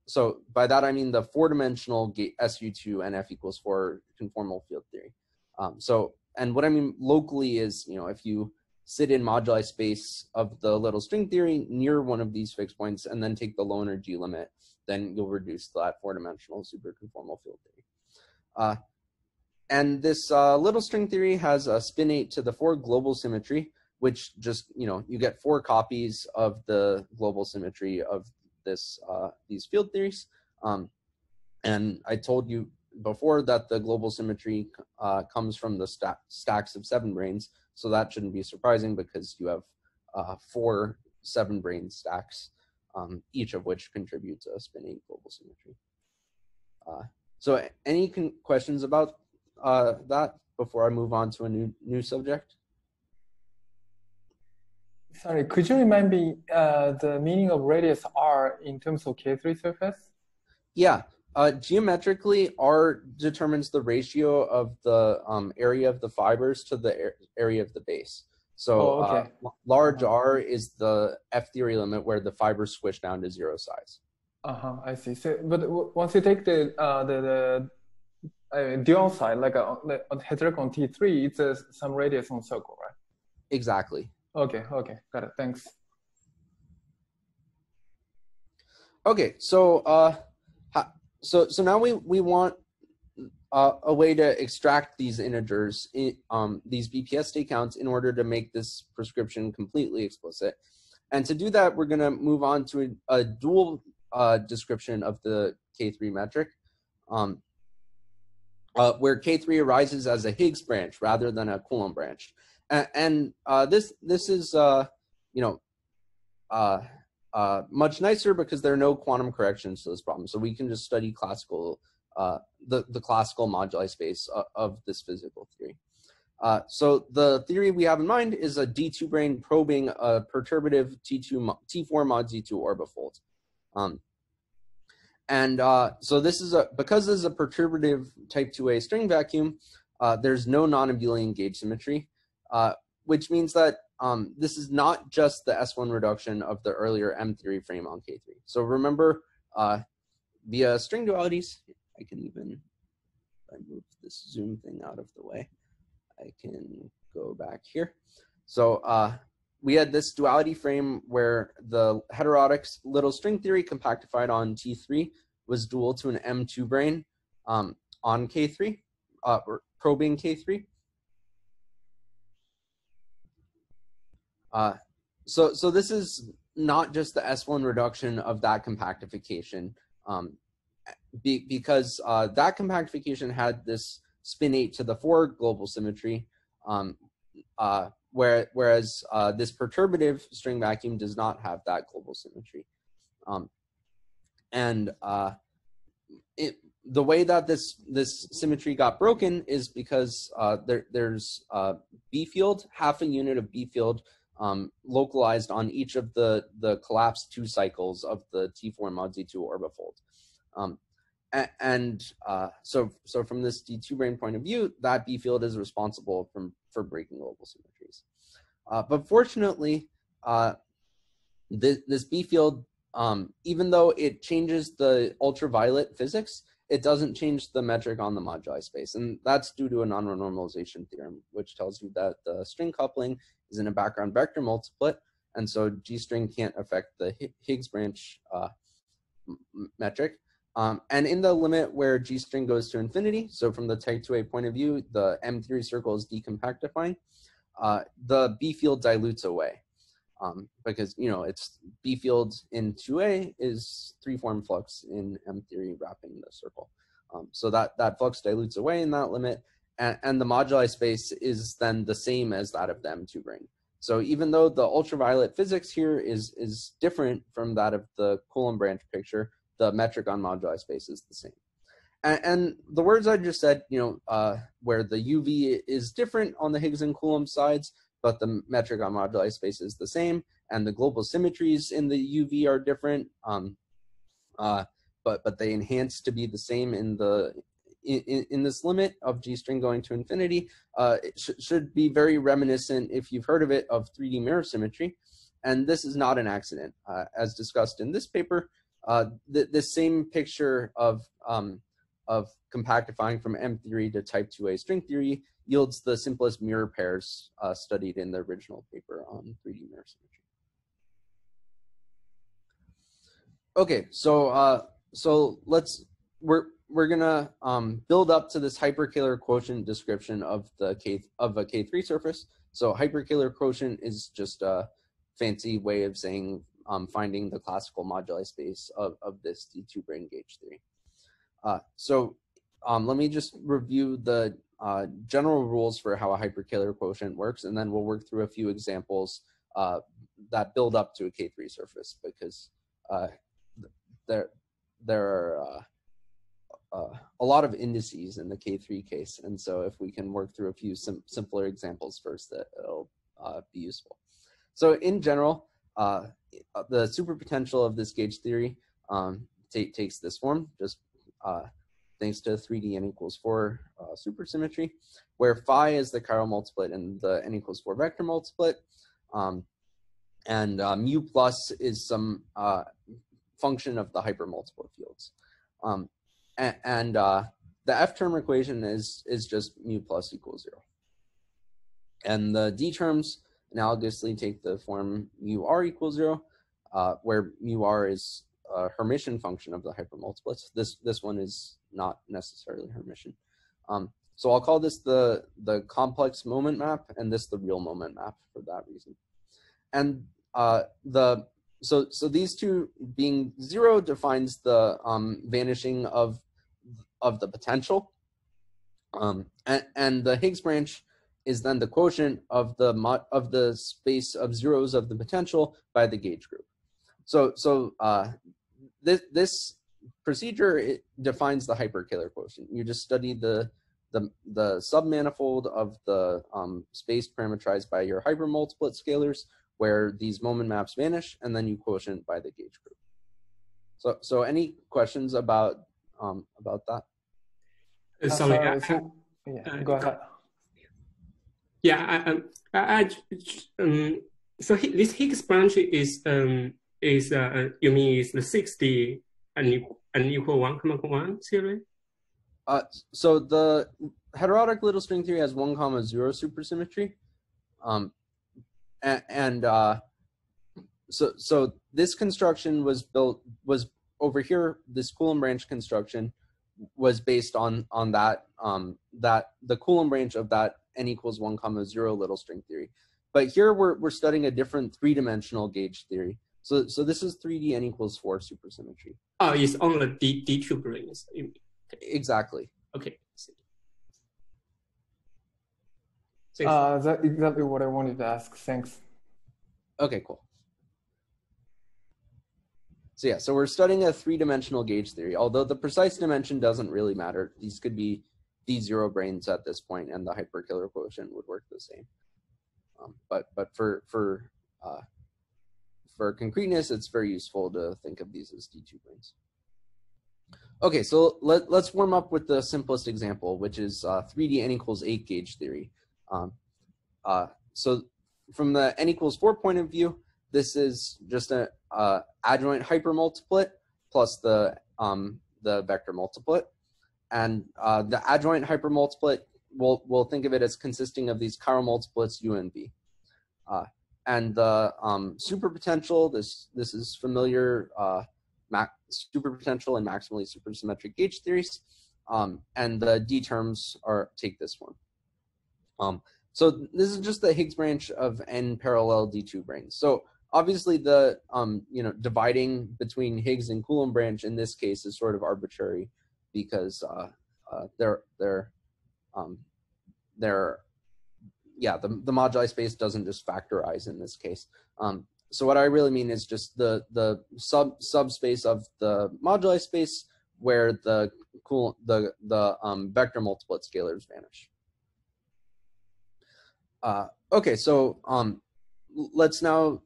so by that I mean the four-dimensional SU2 and F equals 4 conformal field theory. Um, so, and what I mean locally is, you know, if you sit in moduli space of the little string theory near one of these fixed points and then take the low energy limit, then you'll reduce that four-dimensional superconformal field theory. Uh, and this uh, little string theory has a spin 8 to the four global symmetry, which just, you know, you get four copies of the global symmetry of this uh, these field theories. Um, and I told you before that the global symmetry uh, comes from the sta stacks of seven branes. So that shouldn't be surprising because you have uh, four seven brane stacks, um, each of which contributes a spin 8 global symmetry. Uh, so any questions about uh, that before I move on to a new new subject? Sorry, could you remind me uh, the meaning of radius r in terms of K3 surface? Yeah, uh, geometrically, R determines the ratio of the um, area of the fibers to the area of the base. So oh, okay. uh, large R is the F theory limit where the fibers squish down to zero size. Uh huh. I see. So, but once you take the uh, the, the uh, dual side, like a, a heterogon T3, it's a, some radius on circle, right? Exactly. Okay. Okay. Got it. Thanks. Okay. So uh, so so now we we want uh, a way to extract these integers, in, um, these BPS state counts, in order to make this prescription completely explicit. And to do that, we're going to move on to a, a dual uh, description of the K3 metric, um, uh, where K3 arises as a Higgs branch rather than a Coulomb branch. And, and uh, this this is uh, you know uh, uh, much nicer because there are no quantum corrections to this problem. So we can just study classical, uh, the, the classical moduli space of, of this physical theory. So the theory we have in mind is a D2 brane probing a perturbative T2 T4 mod Z2 orbifold. Um, and uh, so this is a because this is a perturbative type 2a string vacuum, uh, there's no non-abelian gauge symmetry, uh, which means that um, this is not just the S1 reduction of the earlier M theory frame on K3. So remember, uh, via string dualities, I can even, I move this zoom thing out of the way, I can go back here. So uh, we had this duality frame where the heterotic little string theory compactified on T3 was dual to an M2 brane um, on K3, uh, or probing K3. Uh, so, so this is not just the S1 reduction of that compactification, um, be, because uh, that compactification had this spin 8 to the four global symmetry, um, uh, where, whereas uh, this perturbative string vacuum does not have that global symmetry. Um, and uh, it, the way that this this symmetry got broken is because uh, there, there's uh, B field, half a unit of B field um, localized on each of the, the collapsed two cycles of the T4 mod Z2 orbifold. Um, and uh, so, so from this D2 brane point of view, that B field is responsible from, for breaking global symmetries. Uh, but fortunately, uh, this, this B field, um, even though it changes the ultraviolet physics, it doesn't change the metric on the moduli space. And that's due to a non-renormalization theorem, which tells you that the string coupling is in a background vector multiplet. And so G string can't affect the Higgs branch uh, metric. Um, and in the limit where G string goes to infinity, so from the type 2A point of view, the M theory circle is decompactifying, uh, the B field dilutes away. Um, because, you know, it's B field in 2A is three form flux in M theory wrapping the circle. Um, so that, that flux dilutes away in that limit and, and the moduli space is then the same as that of the M2 brane. So even though the ultraviolet physics here is, is different from that of the Coulomb branch picture, the metric on moduli space is the same. And, and the words I just said, you know, uh, where the UV is different on the Higgs and Coulomb sides, but the metric on moduli space is the same, and the global symmetries in the UV are different, um, uh, but but they enhance to be the same in the in, in, this limit of G string going to infinity uh, sh should be very reminiscent, if you've heard of it, of 3D mirror symmetry. And this is not an accident. Uh, as discussed in this paper, uh, the, the same picture of, um, of compactifying from M theory to type 2A string theory yields the simplest mirror pairs uh, studied in the original paper on 3D mirror symmetry. Okay, so uh, so let's we're we're gonna um, build up to this hyperkähler quotient description of the K of a K3 surface. So hyperkähler quotient is just a fancy way of saying um, finding the classical moduli space of, of this D2 brane gauge theory. Uh, so um, let me just review the uh, general rules for how a hyperkähler quotient works, and then we'll work through a few examples uh, that build up to a K3 surface because uh, there there are uh, uh, a lot of indices in the K3 case. And so if we can work through a few sim simpler examples first, that it'll be useful. So in general, uh, the superpotential of this gauge theory um, takes this form, just uh, thanks to 3D n equals 4 uh, supersymmetry, where phi is the chiral multiplet and the n equals 4 vector multiplet. Um, and uh, mu plus is some function of the hypermultiplet fields. Um, and, and uh, the F term equation is, is just mu plus equals zero. And the D terms analogously take the form mu r equals zero, uh, where mu r is a Hermitian function of the hypermultiplets. This, this one is not necessarily Hermitian. Um, so I'll call this the, the complex moment map and this the real moment map for that reason. And uh, the so so these two being zero defines the um, vanishing of of the potential. Um, and, and the Higgs branch is then the quotient of the of the space of zeros of the potential by the gauge group. So so uh, this this procedure it defines the hyperkähler quotient. You just study the the the submanifold of the um, space parameterized by your hypermultiplet scalars, where these moment maps vanish, and then you quotient by the gauge group. So so any questions about um, about that? Uh, sorry, Uh, so- yeah, go ahead. Yeah, I, um, I, I, um, so Hi- this Higgs branch is um is uh you mean is the sixty unequal unequal one comma one theory? Uh, so the heterotic little string theory has one comma zero supersymmetry, um, and, and uh, so so this construction was built was over here. This Coulomb branch construction was based on on that um, that the Coulomb branch of that n equals one comma zero little string theory. But here we're we're studying a different three dimensional gauge theory. So so this is 3D n equals four supersymmetry. Oh, it's on the D D two branes. Exactly. Okay. see. Thanks. Uh, that's exactly what I wanted to ask. Thanks. Okay, cool. So yeah, so we're studying a three-dimensional gauge theory. Although the precise dimension doesn't really matter. These could be d zero branes at this point, and the hyperkähler quotient would work the same. Um, but but for for uh, for concreteness, it's very useful to think of these as d2 branes. Okay, so let, let's warm up with the simplest example, which is uh, 3D n equals 8 gauge theory. Um, uh, so from the n equals 4 point of view, this is just an uh, adjoint hypermultiplet plus the um, the vector multiplet, and uh, the adjoint hypermultiplet we'll we'll think of it as consisting of these chiral multiplets u and v, uh, and the um, superpotential. This this is familiar uh, superpotential and maximally supersymmetric gauge theories, um, and the d terms are take this one. Um, so this is just the Higgs branch of n parallel d2 branes. So obviously the um, you know dividing between Higgs and Coulomb branch in this case is sort of arbitrary because uh, uh, they're they're um, they're yeah the, the moduli space doesn't just factorize in this case. Um, so what I really mean is just the the sub subspace of the moduli space where the cool the the um, vector multiplet scalars vanish. Uh, okay, so um, let's now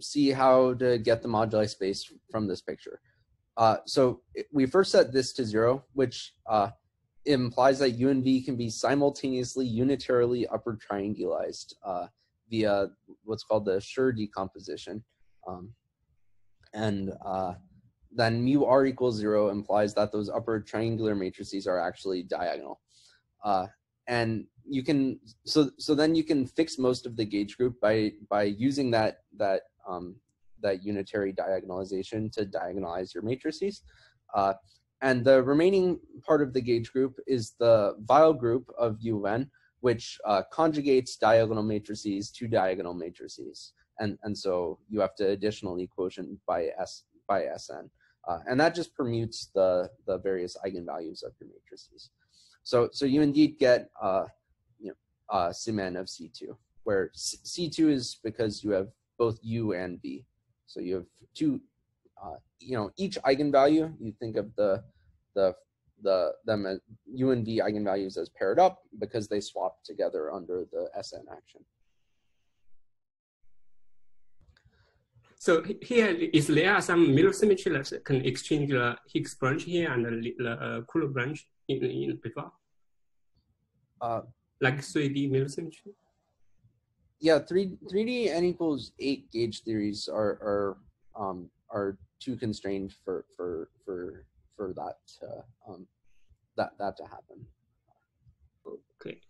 see how to get the moduli space from this picture. Uh, so we first set this to zero, which uh, implies that U and V can be simultaneously unitarily upper triangulized uh, via what's called the Schur decomposition. Um, and uh, then mu r equals zero implies that those upper triangular matrices are actually diagonal. Uh, and you can so so then you can fix most of the gauge group by by using that that um, that unitary diagonalization to diagonalize your matrices. Uh, and the remaining part of the gauge group is the Weyl group of UN, which uh, conjugates diagonal matrices to diagonal matrices. And, and so you have to additionally quotient by S by Sn. Uh, and that just permutes the, the various eigenvalues of your matrices. So, so you indeed get uh, you know, uh, n of C2, where C2 is because you have both U and V. So you have two, uh, you know, each eigenvalue, you think of the, the, the them as U and V eigenvalues as paired up because they swap together under the Sn action. So here is there are some mirror symmetry that can exchange the Higgs branch here and the, the uh, Coulomb branch in, in before? Uh, like 3D mirror symmetry? Yeah, 3, 3D n equals 8 gauge theories are, are, um, are too constrained for, for, for, for that, to, um, that, that to happen. Okay.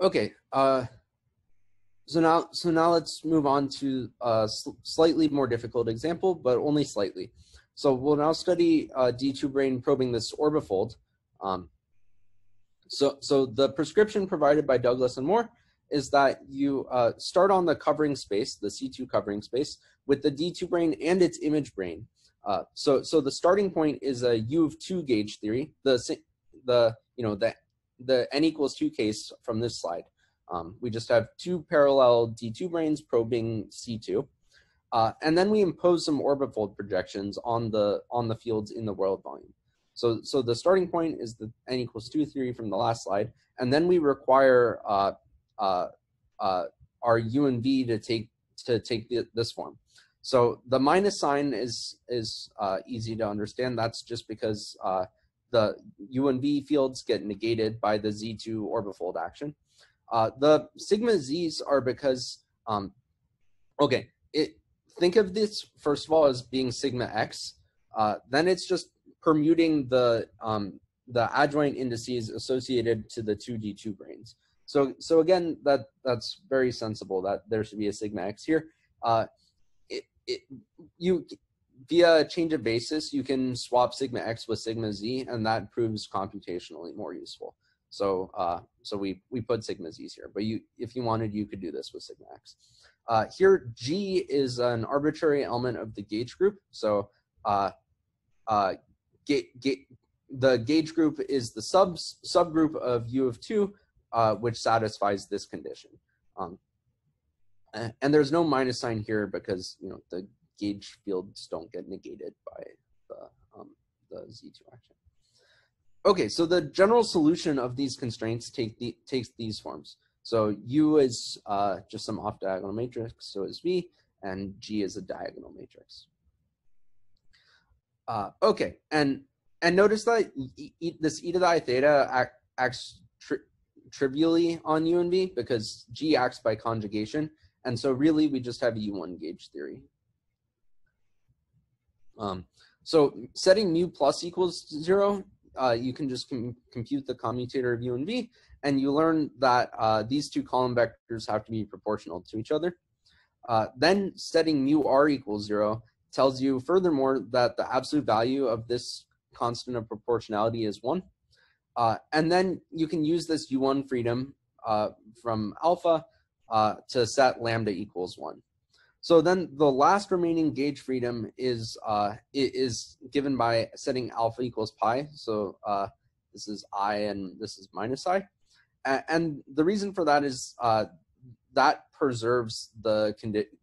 Okay. Uh, so now, so now let's move on to a sl slightly more difficult example, but only slightly. So we'll now study uh, D2 brane probing this orbifold. Um, so, so the prescription provided by Douglas and Moore is that you uh, start on the covering space, the C2 covering space, with the D2 brane and its image brane. Uh, so, so the starting point is a U of two gauge theory. The, the, you know, the the n equals 2 case from this slide. Um, we just have two parallel D2 branes probing C2. Uh, and then we impose some orbifold projections on the on the fields in the world volume. So, so the starting point is the n equals 2 theory from the last slide. And then we require uh, uh, uh our u and v to take to take the, this form. So the minus sign is is uh, easy to understand. That's just because uh, the U and V fields get negated by the Z2 orbifold action. The sigma Z's are because, um, okay, it, think of this first of all as being sigma X. Uh, then it's just permuting the, um, the adjoint indices associated to the two D2 branes. So, so again, that that's very sensible that there should be a sigma X here. Uh, it, it, you via a change of basis, you can swap sigma x with sigma z, and that proves computationally more useful. So, uh, so we we put sigma z's here, but you if you wanted, you could do this with sigma x. Uh, here, G is an arbitrary element of the gauge group. So, uh, uh, ga- ga- the gauge group is the sub subgroup of U of two, uh, which satisfies this condition. Um, and there's no minus sign here because you know the gauge fields don't get negated by the, um, the Z2 action. Okay, so the general solution of these constraints take the, takes these forms. So U is uh, just some off-diagonal matrix, so is V, and G is a diagonal matrix. Uh, okay, and and notice that e e this e to the i theta act, acts tri trivially on U and V because G acts by conjugation, and so really we just have U1 gauge theory um, so setting mu plus equals zero, uh, you can just com compute the commutator of u and v, and you learn that uh, these two column vectors have to be proportional to each other. Uh, then setting mu r equals zero tells you furthermore that the absolute value of this constant of proportionality is one. Uh, and then you can use this u1 freedom uh, from alpha uh, to set lambda equals one. So then the last remaining gauge freedom is uh, is given by setting alpha equals pi. So this is i and this is minus i. And the reason for that is uh, that preserves the,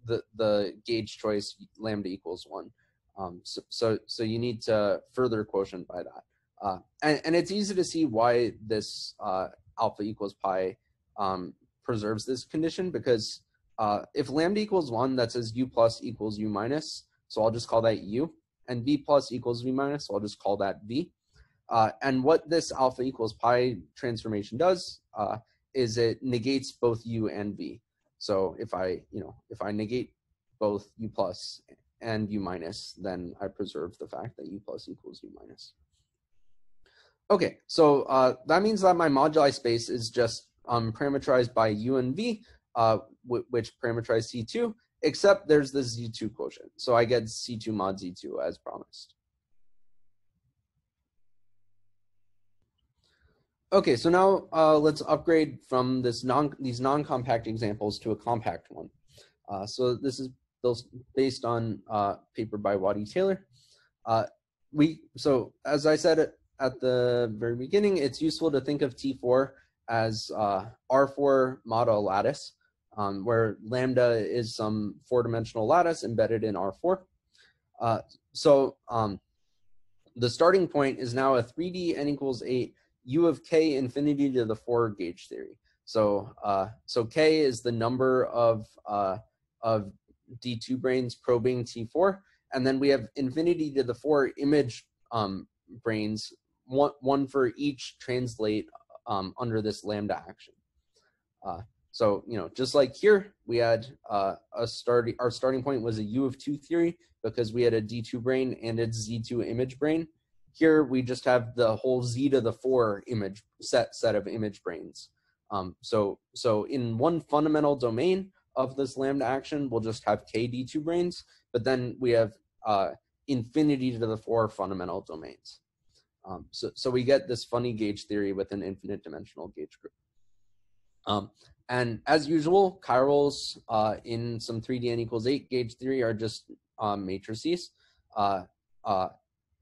the the gauge choice lambda equals one. Um, so, so, so you need to further quotient by that. Uh, and, and it's easy to see why this uh, alpha equals pi um, preserves this condition because uh, if lambda equals 1, that says u plus equals u minus. So I'll just call that u. And v plus equals v minus, so I'll just call that v. Uh, and what this alpha equals pi transformation does uh, is it negates both u and v. So if I, you know, if I negate both u plus and u minus, then I preserve the fact that u plus equals u minus. Okay, so uh, that means that my moduli space is just um, parameterized by u and v, uh, which parameterize C2, except there's the Z2 quotient. So I get C2 mod Z2 as promised. Okay, so now uh, let's upgrade from this non these non-compact examples to a compact one. Uh, so this is based on uh, paper by Wati Taylor. Uh, we so as I said at the very beginning, it's useful to think of T4 as uh, R4 model lattice um, where lambda is some four-dimensional lattice embedded in R4. Uh, so um, the starting point is now a 3D n equals 8 u of k infinity to the 4 gauge theory. So uh, so k is the number of uh, of D2 branes probing T4, and then we have infinity to the 4 image um, branes, one, one for each translate um, under this lambda action. Uh, so, you know, just like here, we had uh, a starting, our starting point was a U of two theory because we had a D2 brane and its Z2 image brane. Here, we just have the whole Z to the four image set, set of image branes. Um, so, so in one fundamental domain of this lambda action, we'll just have K D2 branes, but then we have uh, infinity to the four fundamental domains. Um, so, so we get this funny gauge theory with an infinite dimensional gauge group. Um, and as usual, chirals uh, in some 3D n equals 8 gauge theory are just um, matrices. Uh, uh,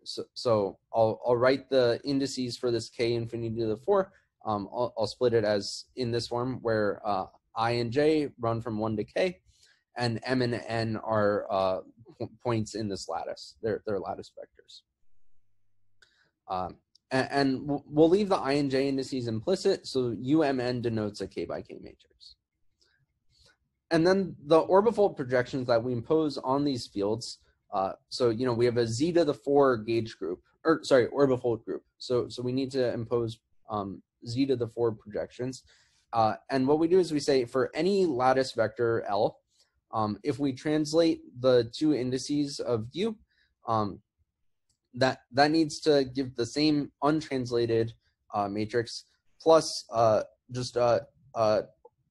so, so I'll, I'll write the indices for this k infinity to the 4. Um, I'll, I'll, split it as in this form where uh, i and j run from 1 to k, and m and n are uh, points in this lattice. They're, they're lattice vectors. Um, and, and we'll leave the i and j indices implicit, so umn denotes a k by k matrix. And then the orbifold projections that we impose on these fields, uh, so you know we have a z to the four gauge group, or sorry, orbifold group. So so we need to impose um, z to the four projections. Uh, and what we do is we say for any lattice vector L, um, if we translate the two indices of u, um, that that needs to give the same untranslated uh, matrix plus uh, just a, a,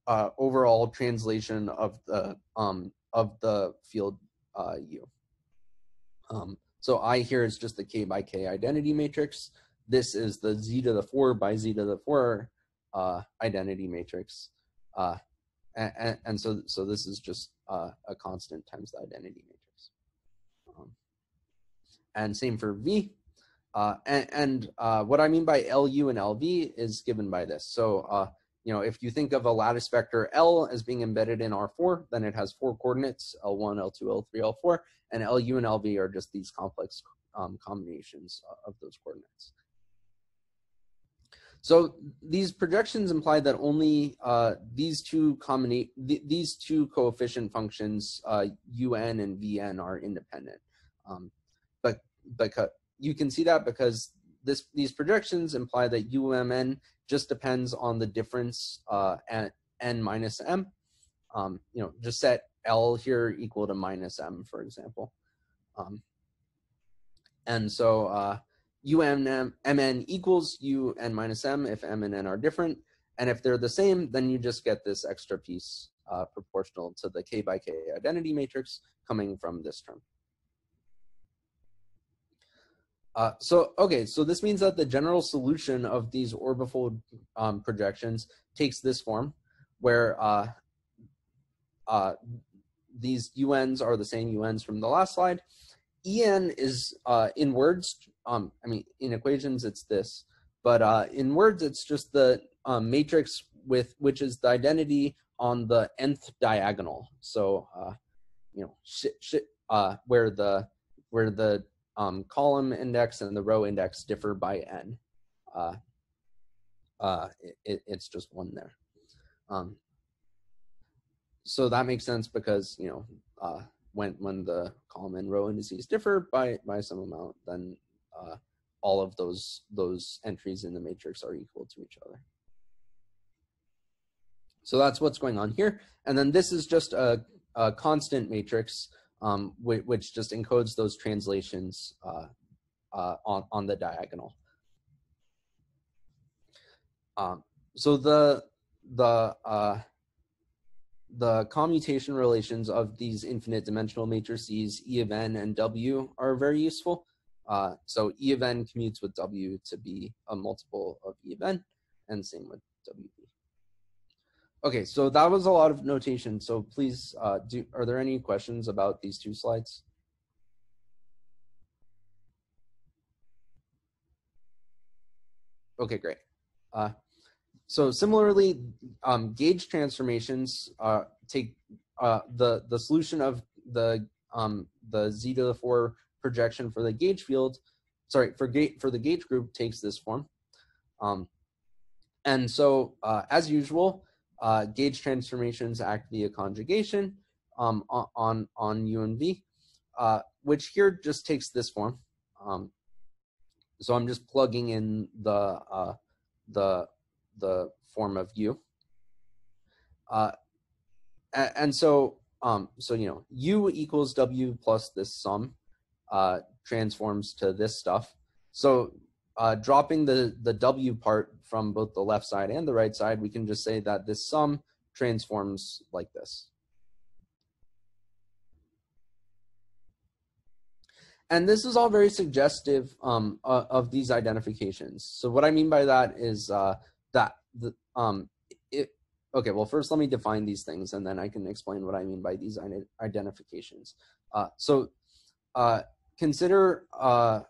a, overall translation of the um, of the field uh, U. Um, so I here is just the k by k identity matrix. This is the z to the four by z to the four uh, identity matrix, uh, and, and, so so this is just uh, a constant times the identity matrix and same for V. Uh, and, and uh, what I mean by LU and LV is given by this. So, uh, you know, if you think of a lattice vector L as being embedded in R4, then it has four coordinates, L1, L2, L3, L4, and LU and LV are just these complex um, combinations of those coordinates. So these projections imply that only uh, these two combinate th these two coefficient functions, uh, un and vn, are independent. Um, but because you can see that because this these projections imply that UMN just depends on the difference uh, at n minus m. Um, you know, just set L here equal to minus m, for example. Um, and so uh, UMN mn equals u n minus m if m and n are different. And if they're the same, then you just get this extra piece uh, proportional to the k by k identity matrix coming from this term. Uh, so, okay, so this means that the general solution of these orbifold um, projections takes this form, where uh, uh, these UNs are the same UNs from the last slide. EN is uh, in words, um, I mean, in equations, it's this, but uh, in words, it's just the um, matrix with which is the identity on the nth diagonal. So, you know, sh sh where the where the um, column index and the row index differ by n. Uh, uh, it, it's just one there. Um, so that makes sense because you know uh, when when the column and row indices differ by by some amount, then uh, all of those those entries in the matrix are equal to each other. So that's what's going on here. And then this is just a, a constant matrix, um, which, which, just encodes those translations uh, uh, on, on the diagonal. Um, so the, the, uh, the commutation relations of these infinite dimensional matrices E of n and W are very useful. Uh, so E of n commutes with W to be a multiple of E of n, and same with WB. Okay, so that was a lot of notation. So please, uh, do, are there any questions about these two slides? Okay, great. Uh, so similarly, um, gauge transformations uh, take uh, the the solution of the um, the z to the four projection for the gauge field, sorry for gauge for the gauge group takes this form, um, and so uh, as usual, uh, gauge transformations act via conjugation um, on on U and V, uh, which here just takes this form. Um, so I'm just plugging in the uh, the the form of U. Uh, and, and so um, so you know U equals W plus this sum uh, transforms to this stuff. So uh, dropping the, the W part from both the left side and the right side, we can just say that this sum transforms like this. And this is all very suggestive um, of these identifications. So what I mean by that is uh, that the um, it, okay. Well, first let me define these things, and then I can explain what I mean by these identifications. Uh, so uh, consider uh,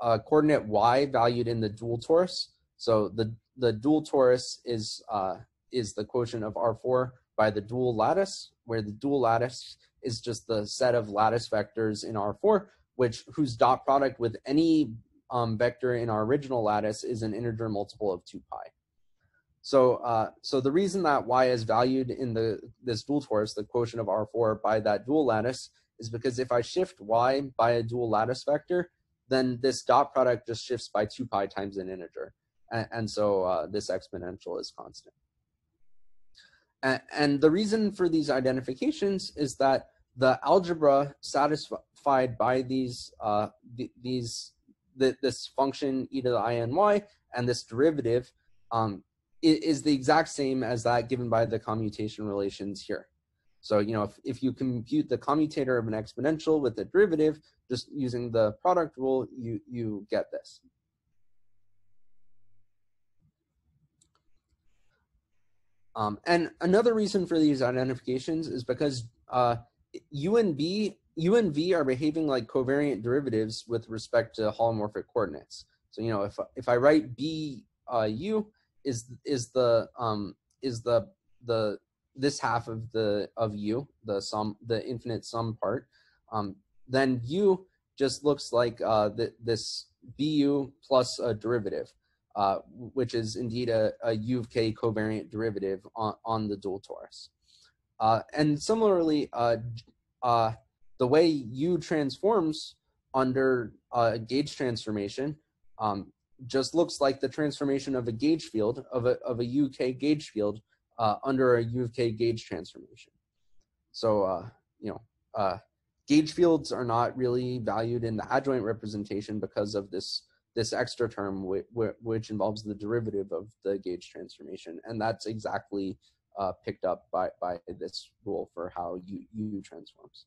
uh, coordinate y valued in the dual torus. So the the dual torus is uh, is the quotient of R4 by the dual lattice, where the dual lattice is just the set of lattice vectors in R4, which whose dot product with any um, vector in our original lattice is an integer multiple of 2 pi. So, uh, so the reason that y is valued in the this dual torus, the quotient of R4 by that dual lattice, is because if I shift y by a dual lattice vector, then this dot product just shifts by 2 pi times an integer. And, and so uh, this exponential is constant. And, and the reason for these identifications is that the algebra satisfied by these, uh, th these th this function e to the i n y and this derivative um, is the exact same as that given by the commutation relations here. So, you know, if, if you compute the commutator of an exponential with the derivative, just using the product rule, you, you get this. Um, and another reason for these identifications is because uh, U and B, U and V are behaving like covariant derivatives with respect to holomorphic coordinates. So, you know, if, if I write B uh, U is, is the, um, is the, the this half of the of u, the sum, the infinite sum part, um, then u just looks like uh, the, this bu plus a derivative, uh, which is indeed a, a u of k covariant derivative on, on the dual torus. Uh, and similarly, uh, uh, the way u transforms under a gauge transformation um, just looks like the transformation of a gauge field, of a, of a UK gauge field uh, under a U of K gauge transformation. So, uh, you know, uh, gauge fields are not really valued in the adjoint representation because of this this extra term which, involves the derivative of the gauge transformation. And that's exactly uh, picked up by, by this rule for how U, U transforms.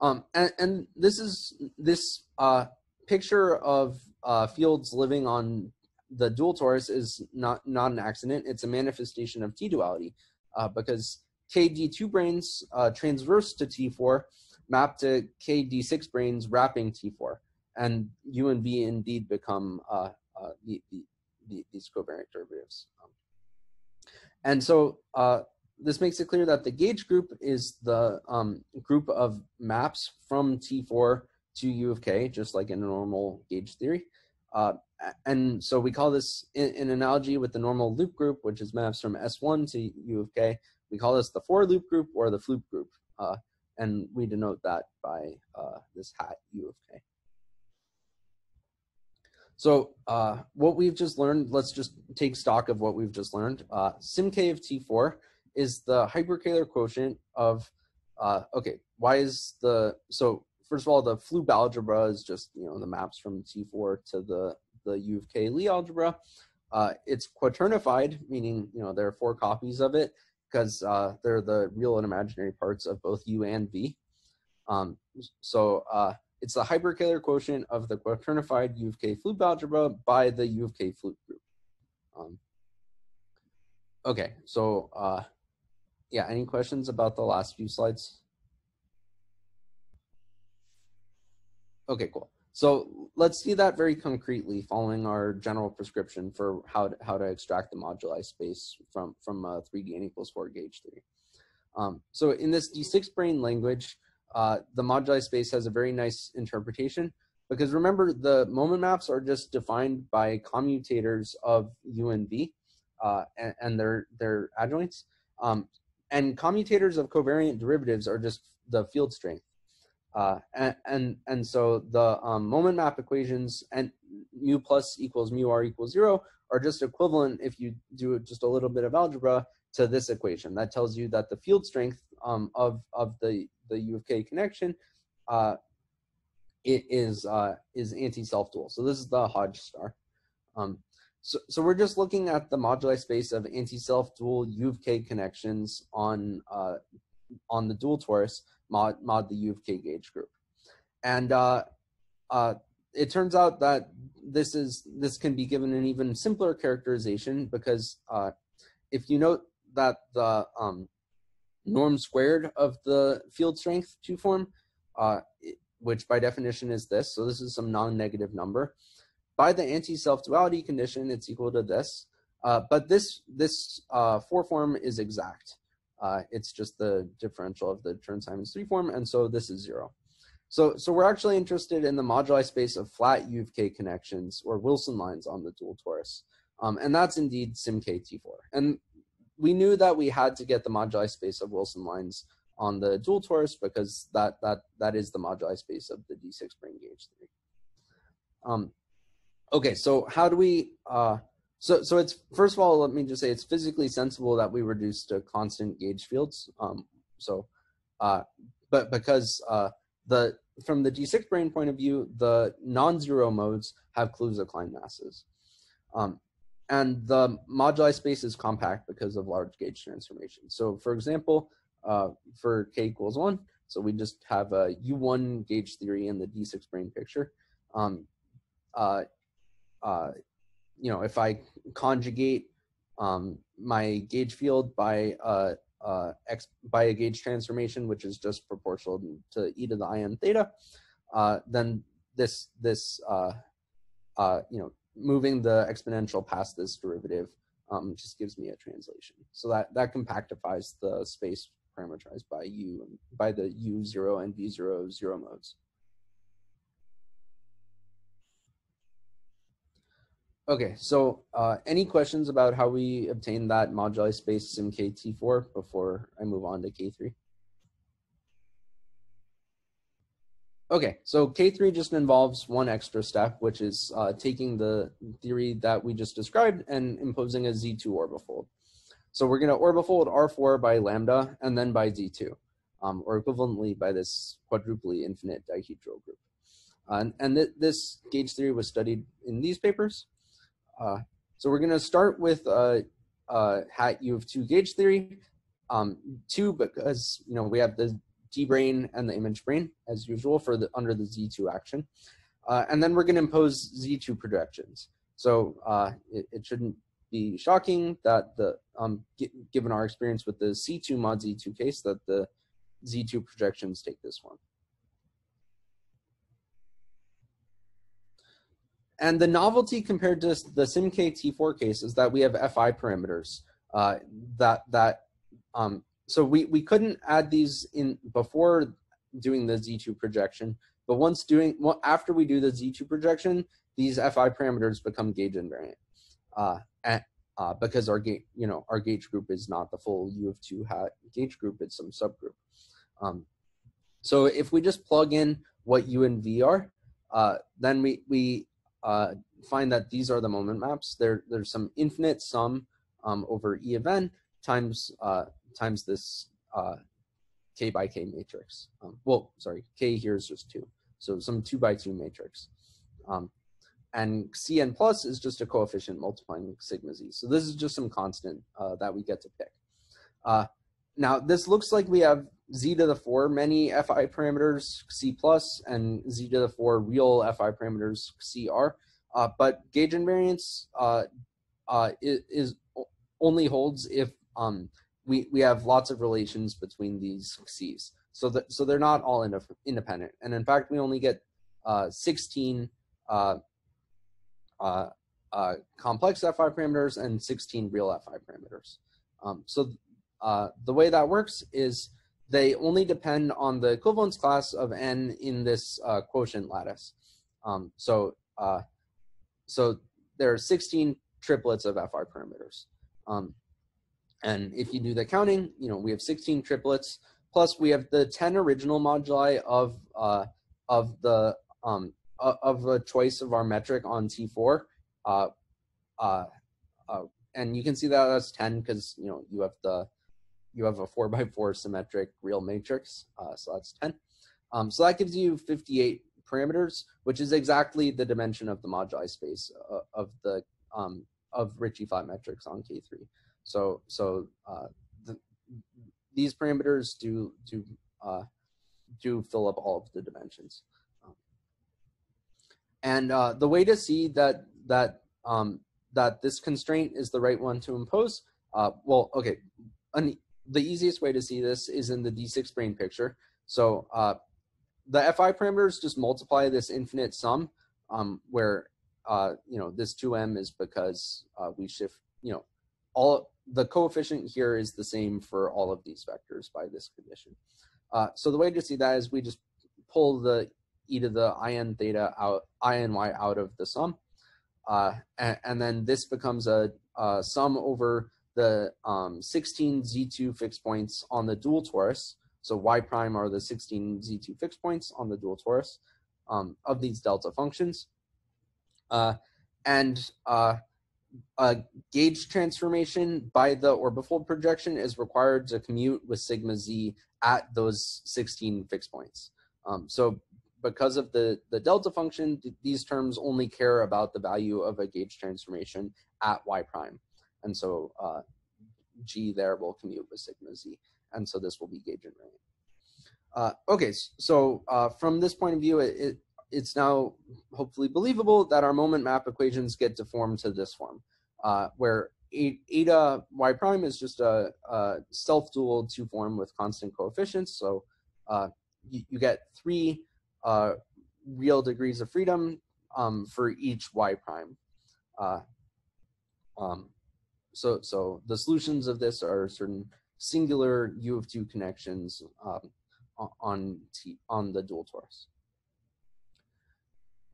Um, and, and this is this uh, picture of uh, fields living on the dual torus is not not an accident. It's a manifestation of T-duality uh, because KD2 branes uh, transverse to T4 map to KD6 branes wrapping T4, and U and V indeed become uh, uh the, the, the, these covariant derivatives. Um, and so uh, this makes it clear that the gauge group is the um, group of maps from T4 to U of K, just like in a normal gauge theory. And so we call this in, in, analogy with the normal loop group, which is maps from S1 to U of K. We call this the for loop group or the floop group. Uh, and we denote that by uh, this hat U of K. So uh, what we've just learned, let's just take stock of what we've just learned. Uh, SimK of T4 is the hyperkähler quotient of, uh, okay, why is the, so first of all, the Floop algebra is just, you know, the maps from T4 to the, the U of K Lie algebra. Uh, it's quaternified, meaning, you know, there are four copies of it because uh, they're the real and imaginary parts of both U and V. Um, so uh, it's the hyperkähler quotient of the quaternified U of K Floop algebra by the U of K Floop group. Um, okay, so uh, yeah, any questions about the last few slides? Okay, cool. So let's see that very concretely following our general prescription for how to, how to extract the moduli space from, from uh, 3D n equals 4 gauge theory. Um, so in this D6 brane language, uh, the moduli space has a very nice interpretation because remember the moment maps are just defined by commutators of U and V uh, and, and, their, their adjoints. Um, and commutators of covariant derivatives are just the field strength. Uh, and, and, and so the um, moment map equations and mu plus equals mu r equals zero are just equivalent if you do just a little bit of algebra to this equation. That tells you that the field strength um, of, of the the U of K connection, uh, it is uh, is anti-self dual. So this is the Hodge star. Um, so, so we're just looking at the moduli space of anti-self dual U of K connections on uh, on the dual torus mod mod the U of K gauge group, and uh, uh, it turns out that this is this can be given an even simpler characterization because uh, if you note that the um, norm squared of the field strength two form, uh, which by definition is this. So this is some non-negative number. By the anti-self-duality condition, it's equal to this. Uh, but this this uh, four form is exact. Uh, it's just the differential of the Chern-Simons three form, and so this is zero. So so we're actually interested in the moduli space of flat U of K connections or Wilson lines on the dual torus. Um, and that's indeed SimK T4. And we knew that we had to get the moduli space of Wilson lines on the dual torus because that that that is the moduli space of the D6 brane gauge theory. Um, okay, so how do we? Uh, so so it's first of all, let me just say it's physically sensible that we reduce to constant gauge fields. Um, so, uh, but because uh, the from the D6 brane point of view, the non-zero modes have Kaluza-Klein masses. Um, and the moduli space is compact because of large gauge transformation. So for example, uh, for k equals one, so we just have a U1 gauge theory in the D6 brane picture. Um, uh, uh, you know, if I conjugate um, my gauge field by uh, uh, x by a gauge transformation, which is just proportional to e to the i n theta, uh, then this this uh, uh, you know moving the exponential past this derivative um, just gives me a translation. So that, that compactifies the space parameterized by u by the u0 and v zero zero modes. Okay, so uh, any questions about how we obtain that moduli space SimK-T4 before I move on to K3? Okay, so K3 just involves one extra step, which is uh, taking the theory that we just described and imposing a Z2 orbifold. So we're going to orbifold R4 by lambda and then by Z2, um, or equivalently by this quadruply infinite dihedral group. Uh, and and th this gauge theory was studied in these papers. Uh, so we're going to start with uh, uh, hat U of 2 gauge theory. Um, two because you know we have the D brane and the image brane as usual for the under the Z2 action. Uh, and then we're going to impose Z2 projections. So uh, it, it, shouldn't be shocking that the um, given our experience with the C2 mod Z2 case that the Z2 projections take this form. And the novelty compared to the SimK T4 case is that we have FI parameters uh, that that um, so we, we couldn't add these in before doing the Z2 projection, but once doing, well, after we do the Z2 projection, these FI parameters become gauge invariant. Uh, at, uh, because our gauge, you know, our gauge group is not the full U of two hat gauge group, it's some subgroup. Um, so if we just plug in what U and V are, uh, then we, we uh, find that these are the moment maps. There, there's some infinite sum um, over E of n times uh, times this uh, k by k matrix. Um, well, sorry, k here is just two, so some two by two matrix. Um, and Cn plus is just a coefficient multiplying sigma z. So this is just some constant uh, that we get to pick. Now this looks like we have z to the four many fi parameters c plus and z to the four real fi parameters cr, uh, but gauge invariance uh, uh, is, is, only holds if um, we we have lots of relations between these c's. So that so they're not all independent, and in fact we only get uh, 16 uh, uh, uh, complex fi parameters and 16 real fi parameters. Um, so uh, the way that works is they only depend on the equivalence class of n in this uh, quotient lattice. Um, so uh, so there are 16 triplets of fi parameters. Um, and if you do the counting, you know, we have 16 triplets, plus we have the 10 original moduli of, uh, of the, um, of the choice of our metric on T4. Uh, uh, uh, and you can see that as 10 because, you know, you have the, you have a four by four symmetric real matrix. Uh, so that's 10. Um, so that gives you 58 parameters, which is exactly the dimension of the moduli space uh, of the, um, of Ricci flat metrics on K3. So so uh, the, these parameters do do uh, do fill up all of the dimensions. And uh, the way to see that that um, that this constraint is the right one to impose, uh, well, okay, an, the easiest way to see this is in the D6 brane picture. So uh, the FI parameters just multiply this infinite sum, um, where uh, you know this 2m is because we shift, you know, all the coefficient here is the same for all of these vectors by this condition. Uh, so the way to see that is we just pull the e to the in theta out, in y out of the sum. Uh, and, and, then this becomes a, a sum over the um, 16 z2 fixed points on the dual torus. So y prime are the 16 z2 fixed points on the dual torus um, of these delta functions. Uh, and uh, a gauge transformation by the orbifold projection is required to commute with sigma z at those 16 fixed points. Um, so because of the, the delta function, these terms only care about the value of a gauge transformation at y prime. And so uh, g there will commute with sigma z. And so this will be gauge invariant. Uh, okay, so uh, from this point of view, it, it, it's now hopefully believable that our moment map equations get deformed to this form, uh, where eta y prime is just a, a self-dual two form with constant coefficients. So uh, you, you, get three uh, real degrees of freedom um, for each y prime. Um, so, so the solutions of this are certain singular U of two connections um, on T, on the dual torus.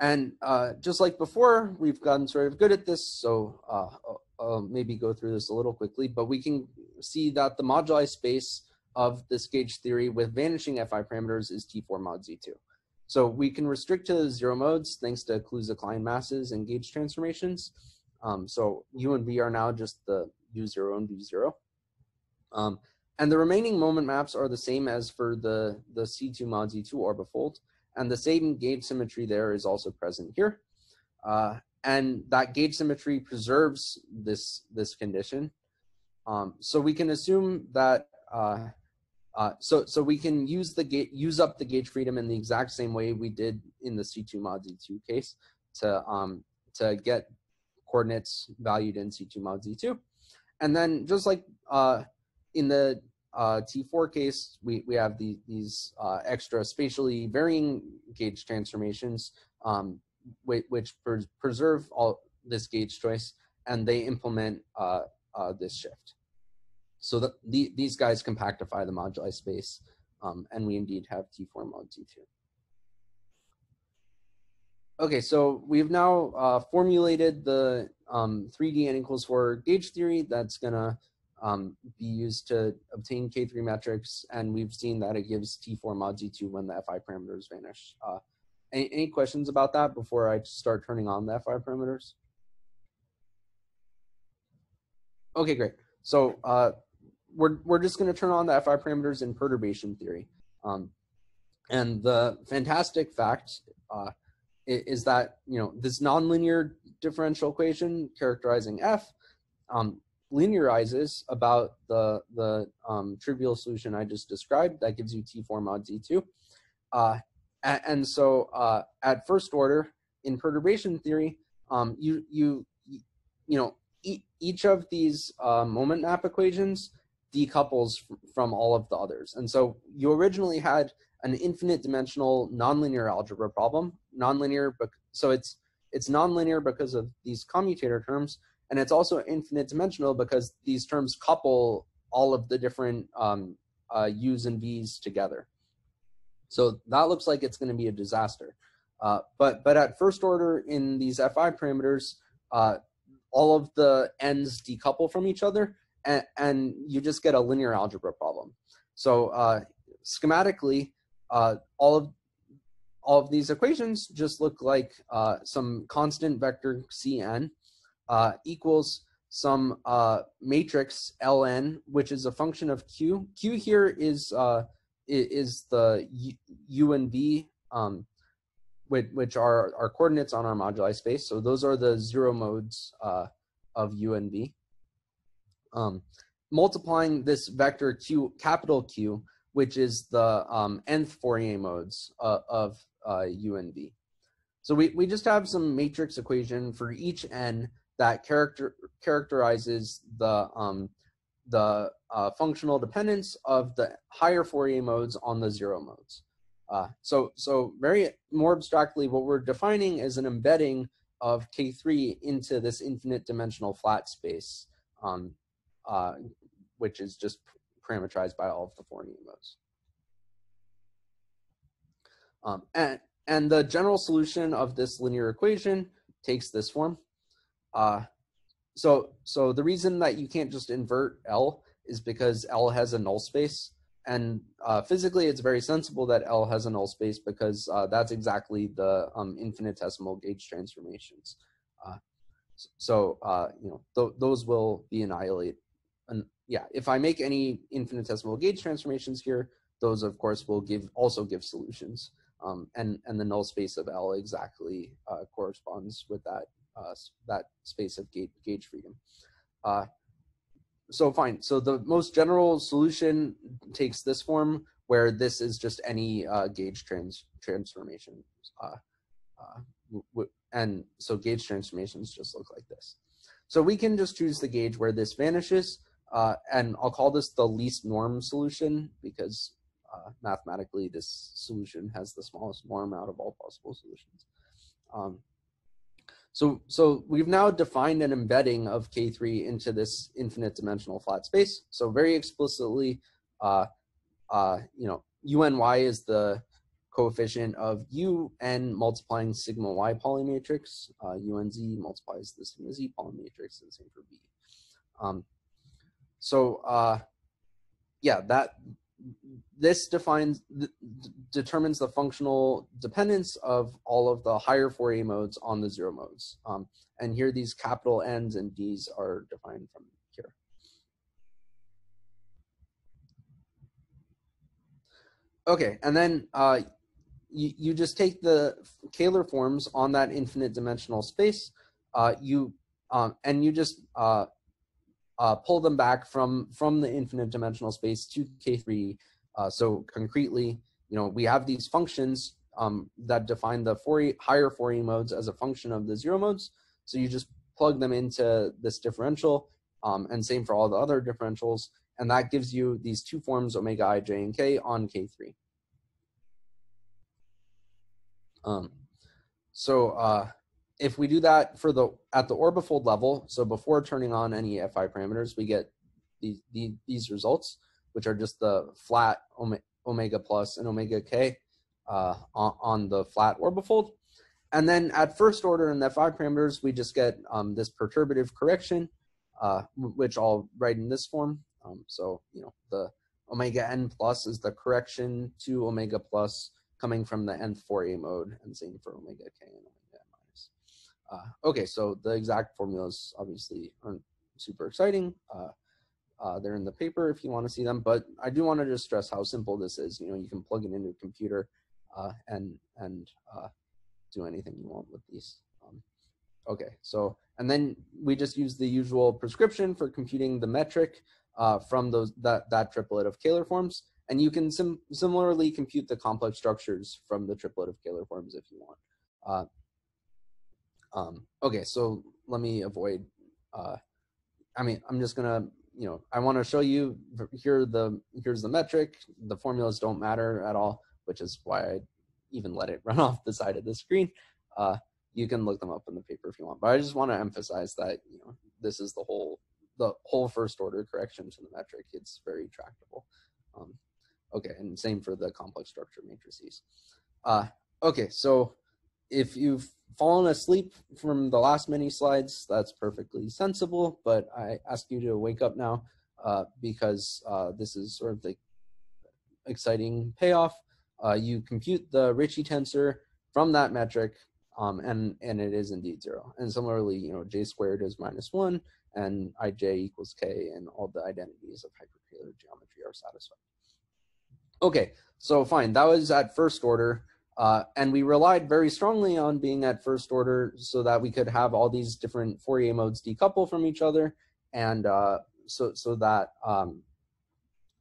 And uh, just like before, we've gotten sort of good at this, so uh, uh, maybe go through this a little quickly, but we can see that the moduli space of this gauge theory with vanishing Fi parameters is T4 mod Z2. So we can restrict to the zero modes thanks to Kaluza-Klein masses and gauge transformations. Um, so U and V are now just the U0 and V0. Um, and the remaining moment maps are the same as for the, the C2 mod Z2 orbifold. And the same gauge symmetry there is also present here. Uh, and that gauge symmetry preserves this, this condition. Um, so we can assume that, uh, uh, so, so we can use the gauge, use up the gauge freedom in the exact same way we did in the C2 mod Z2 case to, um, to get coordinates valued in C2 mod Z2. And then just like uh, in the uh, T4 case, we, we have the, these uh, extra spatially varying gauge transformations, um, which, which pres preserve all this gauge choice, and they implement uh, uh this shift. So that the, these guys compactify the moduli space, um, and we indeed have T4 mod T2. Okay, so we've now uh, formulated the um, 3D n equals 4 gauge theory that's gonna um, be used to obtain K3 metrics, and we've seen that it gives T4 mod Z2 when the FI parameters vanish. Uh, any, any questions about that before I start turning on the FI parameters? Okay, great. So uh, we're, we're just going to turn on the FI parameters in perturbation theory. Um, and the fantastic fact uh, is that, you know, this nonlinear differential equation characterizing F um, linearizes about the, the um, trivial solution I just described. That gives you T4 mod Z2. Uh, and, and, so uh, at first order in perturbation theory, um, you, you, you know, e each of these uh, moment map equations decouples from all of the others. And so you originally had an infinite dimensional nonlinear algebra problem. Nonlinear, but so it's it's nonlinear because of these commutator terms, and it's also infinite dimensional because these terms couple all of the different um, uh, u's and v's together. So that looks like it's going to be a disaster. Uh, but but at first order in these fi parameters, uh, all of the n's decouple from each other, and, and you just get a linear algebra problem. So uh, schematically, uh, all of all of these equations just look like uh, some constant vector Cn uh, equals some uh, matrix Ln, which is a function of Q. Q here is uh, is the U and V, um, which, which are our coordinates on our moduli space. So those are the zero modes uh, of U and V. Um, multiplying this vector Q, capital Q, which is the um, nth Fourier modes uh, of uh, U and V. So we, we just have some matrix equation for each n that character characterizes the um, the uh, functional dependence of the higher Fourier modes on the zero modes. Uh, so so very more abstractly, what we're defining is an embedding of K3 into this infinite dimensional flat space, um, uh, which is just parameterized by all of the Fourier modes. Um, and, and the general solution of this linear equation takes this form. Uh, so, so the reason that you can't just invert L is because L has a null space. And uh, physically, it's very sensible that L has a null space because uh, that's exactly the um, infinitesimal gauge transformations. Uh, so, uh, you know, th those will be annihilated, And yeah, if I make any infinitesimal gauge transformations here, those of course will give also give solutions. Um, and, and the null space of L exactly uh, corresponds with that, uh, that space of gauge, gauge freedom. Uh, so fine, so the most general solution takes this form where this is just any uh, gauge trans transformation. Uh, uh, and so gauge transformations just look like this. So we can just choose the gauge where this vanishes. And I'll call this the least norm solution because uh, mathematically this solution has the smallest norm out of all possible solutions. Um, so, so we've now defined an embedding of K3 into this infinite dimensional flat space. So very explicitly, uh, uh, you know, UNY is the coefficient of UN multiplying sigma Y Pauli matrix. Uh, UNZ multiplies the sigma Z Pauli matrix and same for B. Um, so uh, yeah, that this defines determines the functional dependence of all of the higher Fourier modes on the zero modes. Um, and here these capital N's and D's are defined from here. Okay, and then uh, you, you just take the Kähler forms on that infinite dimensional space, uh, you um, and you just uh, uh, pull them back from from the infinite dimensional space to K3. Uh, so concretely, you know, we have these functions um, that define the Fourier, higher Fourier modes as a function of the zero modes. So you just plug them into this differential, um, and same for all the other differentials, and that gives you these two forms omega i, j, and k on K3. Um, so uh, if we do that for the at the orbifold level, so before turning on any FI parameters, we get these these results, which are just the flat omega plus and omega k uh, on, on, the flat orbifold. And then at first order in the FI parameters, we just get um, this perturbative correction, uh, which I'll write in this form. Um, so, you know, the omega n plus is the correction to omega plus coming from the nth Fourier mode, and same for omega k and omega. Uh, okay, so the exact formulas obviously aren't super exciting. Uh, uh, they're in the paper if you want to see them, but I do want to just stress how simple this is. You know, you can plug it into a computer uh, and and uh, do anything you want with these. Um, okay, so and then we just use the usual prescription for computing the metric uh, from those that that triplet of Kähler forms, and you can sim similarly compute the complex structures from the triplet of Kähler forms if you want. Um, okay, so let me avoid. Uh, I mean, I'm just gonna you know, I want to show you here the here's the metric. The formulas don't matter at all, which is why I even let it [laughs] run off the side of the screen. Uh, you can look them up in the paper if you want, but I just want to emphasize that you know this is the whole the whole first order correction to the metric. It's very tractable. Um, okay, and same for the complex structure matrices. Uh, okay, so if you've fallen asleep from the last many slides, that's perfectly sensible, but I ask you to wake up now uh, because uh, this is sort of the exciting payoff. Uh, you compute the Ricci tensor from that metric, um, and, and it is indeed zero. And similarly, you know, j squared is minus one, and ij equals k, and all the identities of hyperkähler geometry are satisfied. Okay, so fine, that was at first order. Uh, and we relied very strongly on being at first order so that we could have all these different Fourier modes decouple from each other and uh, so, so that um,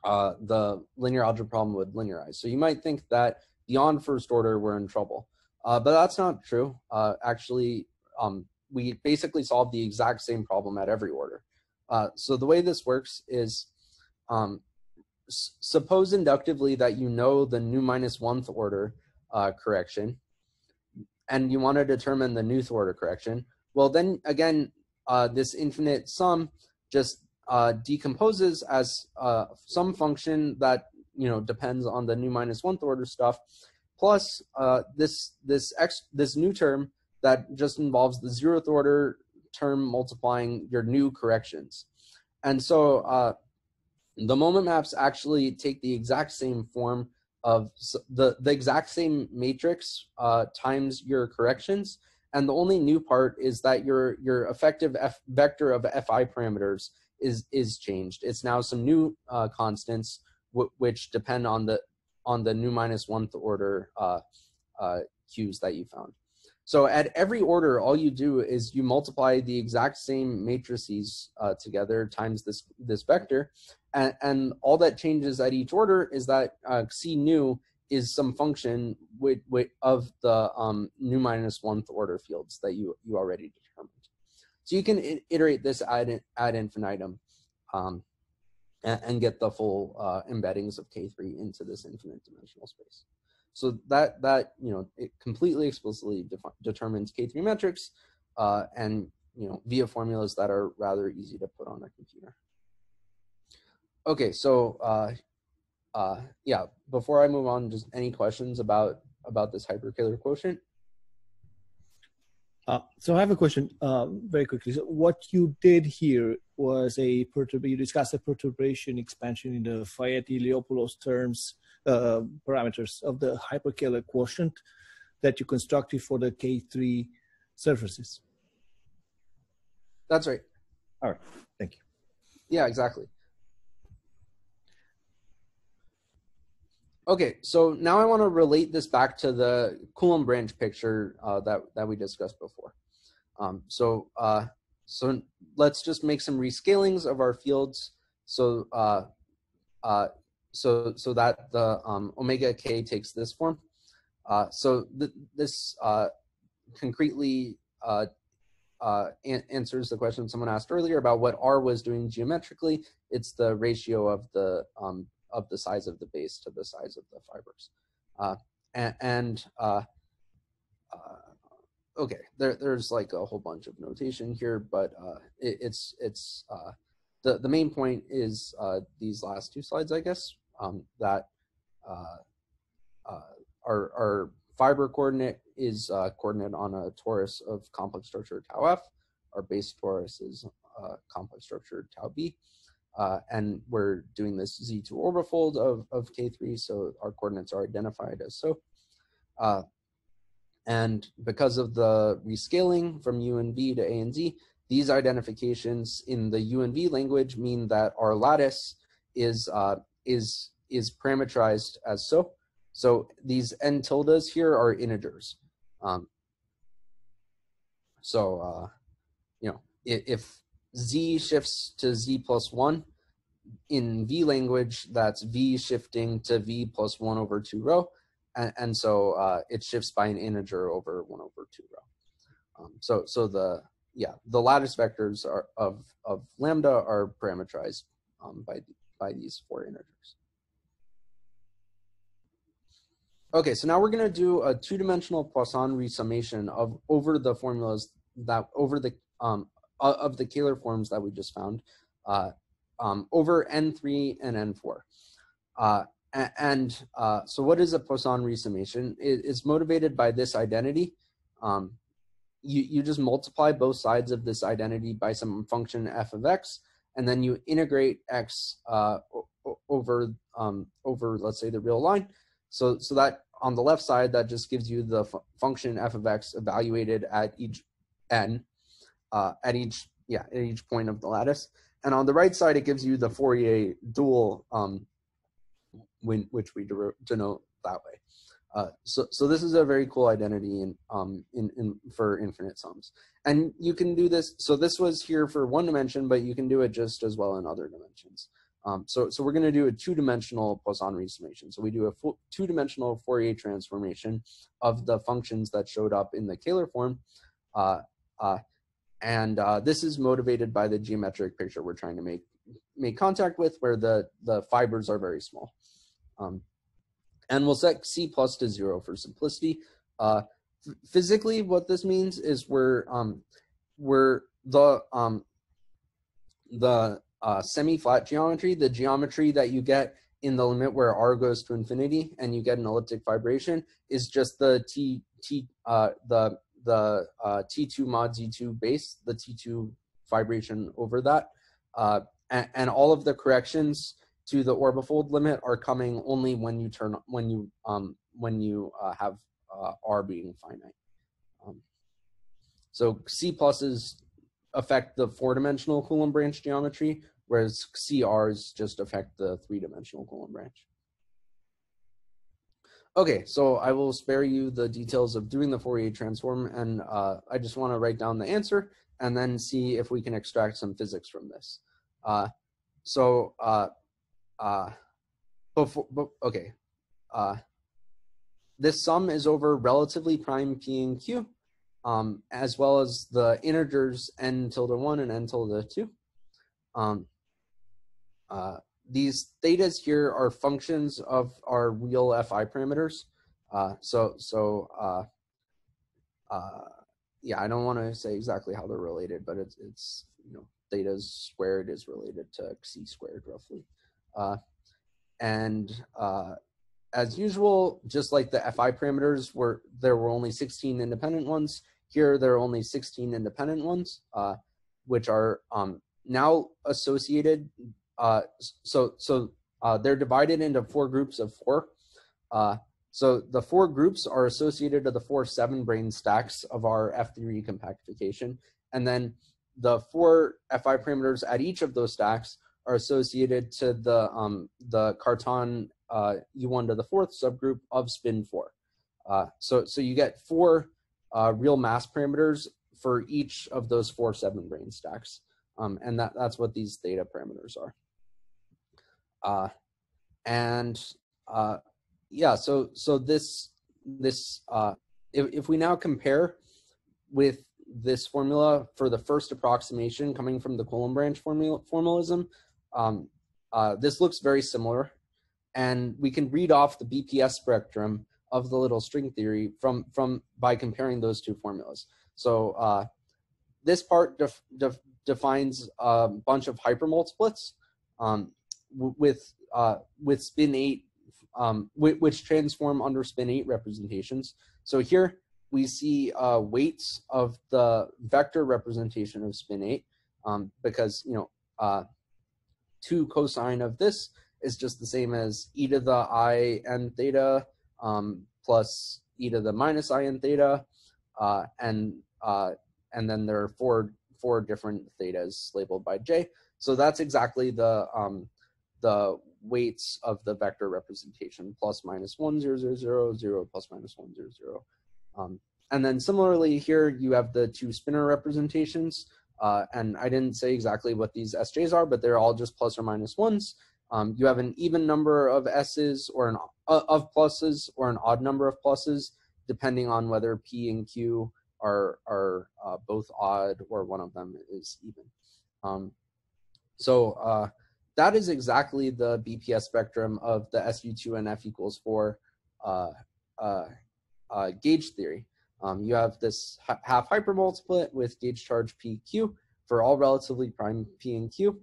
uh, the linear algebra problem would linearize. So you might think that beyond first order we're in trouble, uh, but that's not true. Uh, actually, um, we basically solved the exact same problem at every order. Uh, so the way this works is um, suppose inductively that you know the new minus one order uh, correction, and you want to determine the nth order correction, well, then again, uh, this infinite sum just uh, decomposes as uh, some function that you know depends on the new minus one order stuff, plus uh, this this x this new term that just involves the zeroth order term multiplying your new corrections, and so uh, the moment maps actually take the exact same form of the, the exact same matrix uh, times your corrections. And the only new part is that your, your effective F vector of Fi parameters is, is changed. It's now some new uh, constants which depend on the, on the nu minus one order uh, uh, Qs that you found. So at every order, all you do is you multiply the exact same matrices uh, together times this, this vector, and, and, all that changes at each order is that uh, C nu is some function with, with, of the um, nu minus one order fields that you, you already determined. So you can iterate this ad, ad infinitum um, and, and, get the full uh, embeddings of K3 into this infinite dimensional space. So that that you know it completely explicitly determines K3 metrics, uh, and you know via formulas that are rather easy to put on a computer. Okay, so uh, uh, yeah, before I move on, just any questions about about this hyperkähler quotient? Uh, so I have a question uh, very quickly. So what you did here was a perturb. You discussed a perturbation expansion in the Fayet-Iliopoulos terms uh, parameters of the hyperkähler quotient that you constructed for the K3 surfaces. That's right. All right. Thank you. Yeah, exactly. Okay, so now I want to relate this back to the Coulomb branch picture uh, that that we discussed before. Um, so uh, so let's just make some rescalings of our fields. So uh, uh, so so that the um, omega k takes this form. Uh, so th this uh, concretely uh, uh, an answers the question someone asked earlier about what R was doing geometrically. It's the ratio of the um, of the size of the base to the size of the fibers. Uh, and, and uh, okay, there, there's like a whole bunch of notation here, but it, it's it's the the main point is uh, these last two slides, I guess, um, that our our fiber coordinate is coordinate on a torus of complex structure tau f. Our base torus is complex structure tau b. Uh, and we're doing this Z2 orbifold of, of K3, so our coordinates are identified as so. Uh, and because of the rescaling from U and V to A and Z, these identifications in the U and V language mean that our lattice is uh, is is parameterized as so. So these n tildes here are integers. Um, so uh, you know if, if z shifts to z plus one in V language, that's V shifting to V plus one over two rho. And, and so uh, it shifts by an integer over one over two rho. Um, so, so the, yeah, the lattice vectors are of, of lambda are parameterized um, by, by these four integers. Okay, so now we're going to do a two-dimensional Poisson resummation of over the formulas that over the um, of the Kähler forms that we just found uh, um, over N3 and N4. Uh, and uh, so what is a Poisson resummation? It, it's motivated by this identity. Um, you, you just multiply both sides of this identity by some function f of x, and then you integrate x uh, over, um, over, let's say, the real line. So, so that on the left side, that just gives you the function f of x evaluated at each n, uh, at each, yeah, at each point of the lattice. And on the right side, it gives you the Fourier dual, um, when, which we denote that way. Uh, so, so this is a very cool identity in, um, in, in, for infinite sums. And you can do this, so this was here for one dimension, but you can do it just as well in other dimensions. Um, so, so we're gonna do a two-dimensional Poisson resummation. So we do a two-dimensional Fourier transformation of the functions that showed up in the Kähler form. Uh, uh, and uh, this is motivated by the geometric picture we're trying to make make contact with where the, the fibers are very small. Um, and we'll set C plus to zero for simplicity. Uh, physically, what this means is we're, um, we're the, um, the uh, semi-flat geometry, the geometry that you get in the limit where r goes to infinity and you get an elliptic fibration is just the t t uh, the the uh, T2 mod Z2 base, the T2 fibration over that. Uh, and, and, all of the corrections to the orbifold limit are coming only when you turn when you um, when you uh, have uh, R being finite. Um, so C pluses affect the four-dimensional Coulomb branch geometry, whereas CRs just affect the three-dimensional Coulomb branch. Okay, so I will spare you the details of doing the Fourier transform, and uh, I just want to write down the answer and then see if we can extract some physics from this. Uh, so, uh, before, okay, uh, this sum is over relatively prime p and q, um, as well as the integers n tilde 1 and n tilde 2. Um, uh, these thetas here are functions of our real fi parameters. Uh, so so uh, uh, yeah, I don't want to say exactly how they're related, but it's it's you know theta squared is related to c squared roughly, uh, and uh, as usual, just like the fi parameters, were there were only 16 independent ones. Here there are only 16 independent ones, uh, which are um, now associated uh, so so uh, they're divided into four groups of four. Uh, so the four groups are associated to the four seven brane stacks of our F theory compactification. And then the four FI parameters at each of those stacks are associated to the um, the Cartan uh, U1 to the fourth subgroup of spin four. Uh, so, so you get four uh, real mass parameters for each of those four seven brane stacks. Um, and that, that's what these theta parameters are. Uh, and uh, yeah, so so this this uh, if, if we now compare with this formula for the first approximation coming from the Coulomb branch formula, formalism, um, uh, this looks very similar. And we can read off the BPS spectrum of the little string theory from, from by comparing those two formulas. So uh, this part def, def, defines a bunch of hypermultiplets. Um, with uh, with spin eight, um, which transform under spin eight representations. So here we see uh, weights of the vector representation of spin eight, um, because you know uh, two cosine of this is just the same as e to the i n theta um, plus e to the minus in theta, uh, and uh, and then there are four four different thetas labeled by j. So that's exactly the um, the weights of the vector representation plus minus one zero zero zero zero plus minus one zero zero. Um, and then similarly here you have the two spinor representations. Uh, and I didn't say exactly what these SJs are, but they're all just plus or minus ones. Um, you have an even number of S's or an uh, of pluses or an odd number of pluses, depending on whether P and Q are are uh, both odd or one of them is even. Um, so uh, that is exactly the BPS spectrum of the SU2 and F equals 4 uh, uh, uh, gauge theory. Um, you have this half hypermultiplet with gauge charge PQ for all relatively prime P and Q.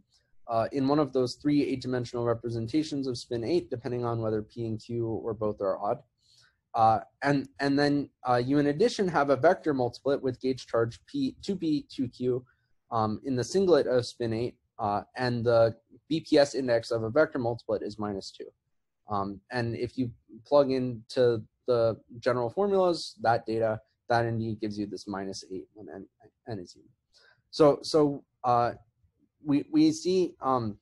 Uh, in one of those three eight-dimensional representations of spin 8, depending on whether P and Q or both are odd. Uh, and, and then uh, you in addition have a vector multiplet with gauge charge P, 2P, 2Q um, in the singlet of spin 8, uh, and the BPS index of a vector multiplet is minus 2. Um, and if you plug into the general formulas, that data, that indeed gives you this minus 8 when n, n is even. So, so uh, we, we see um,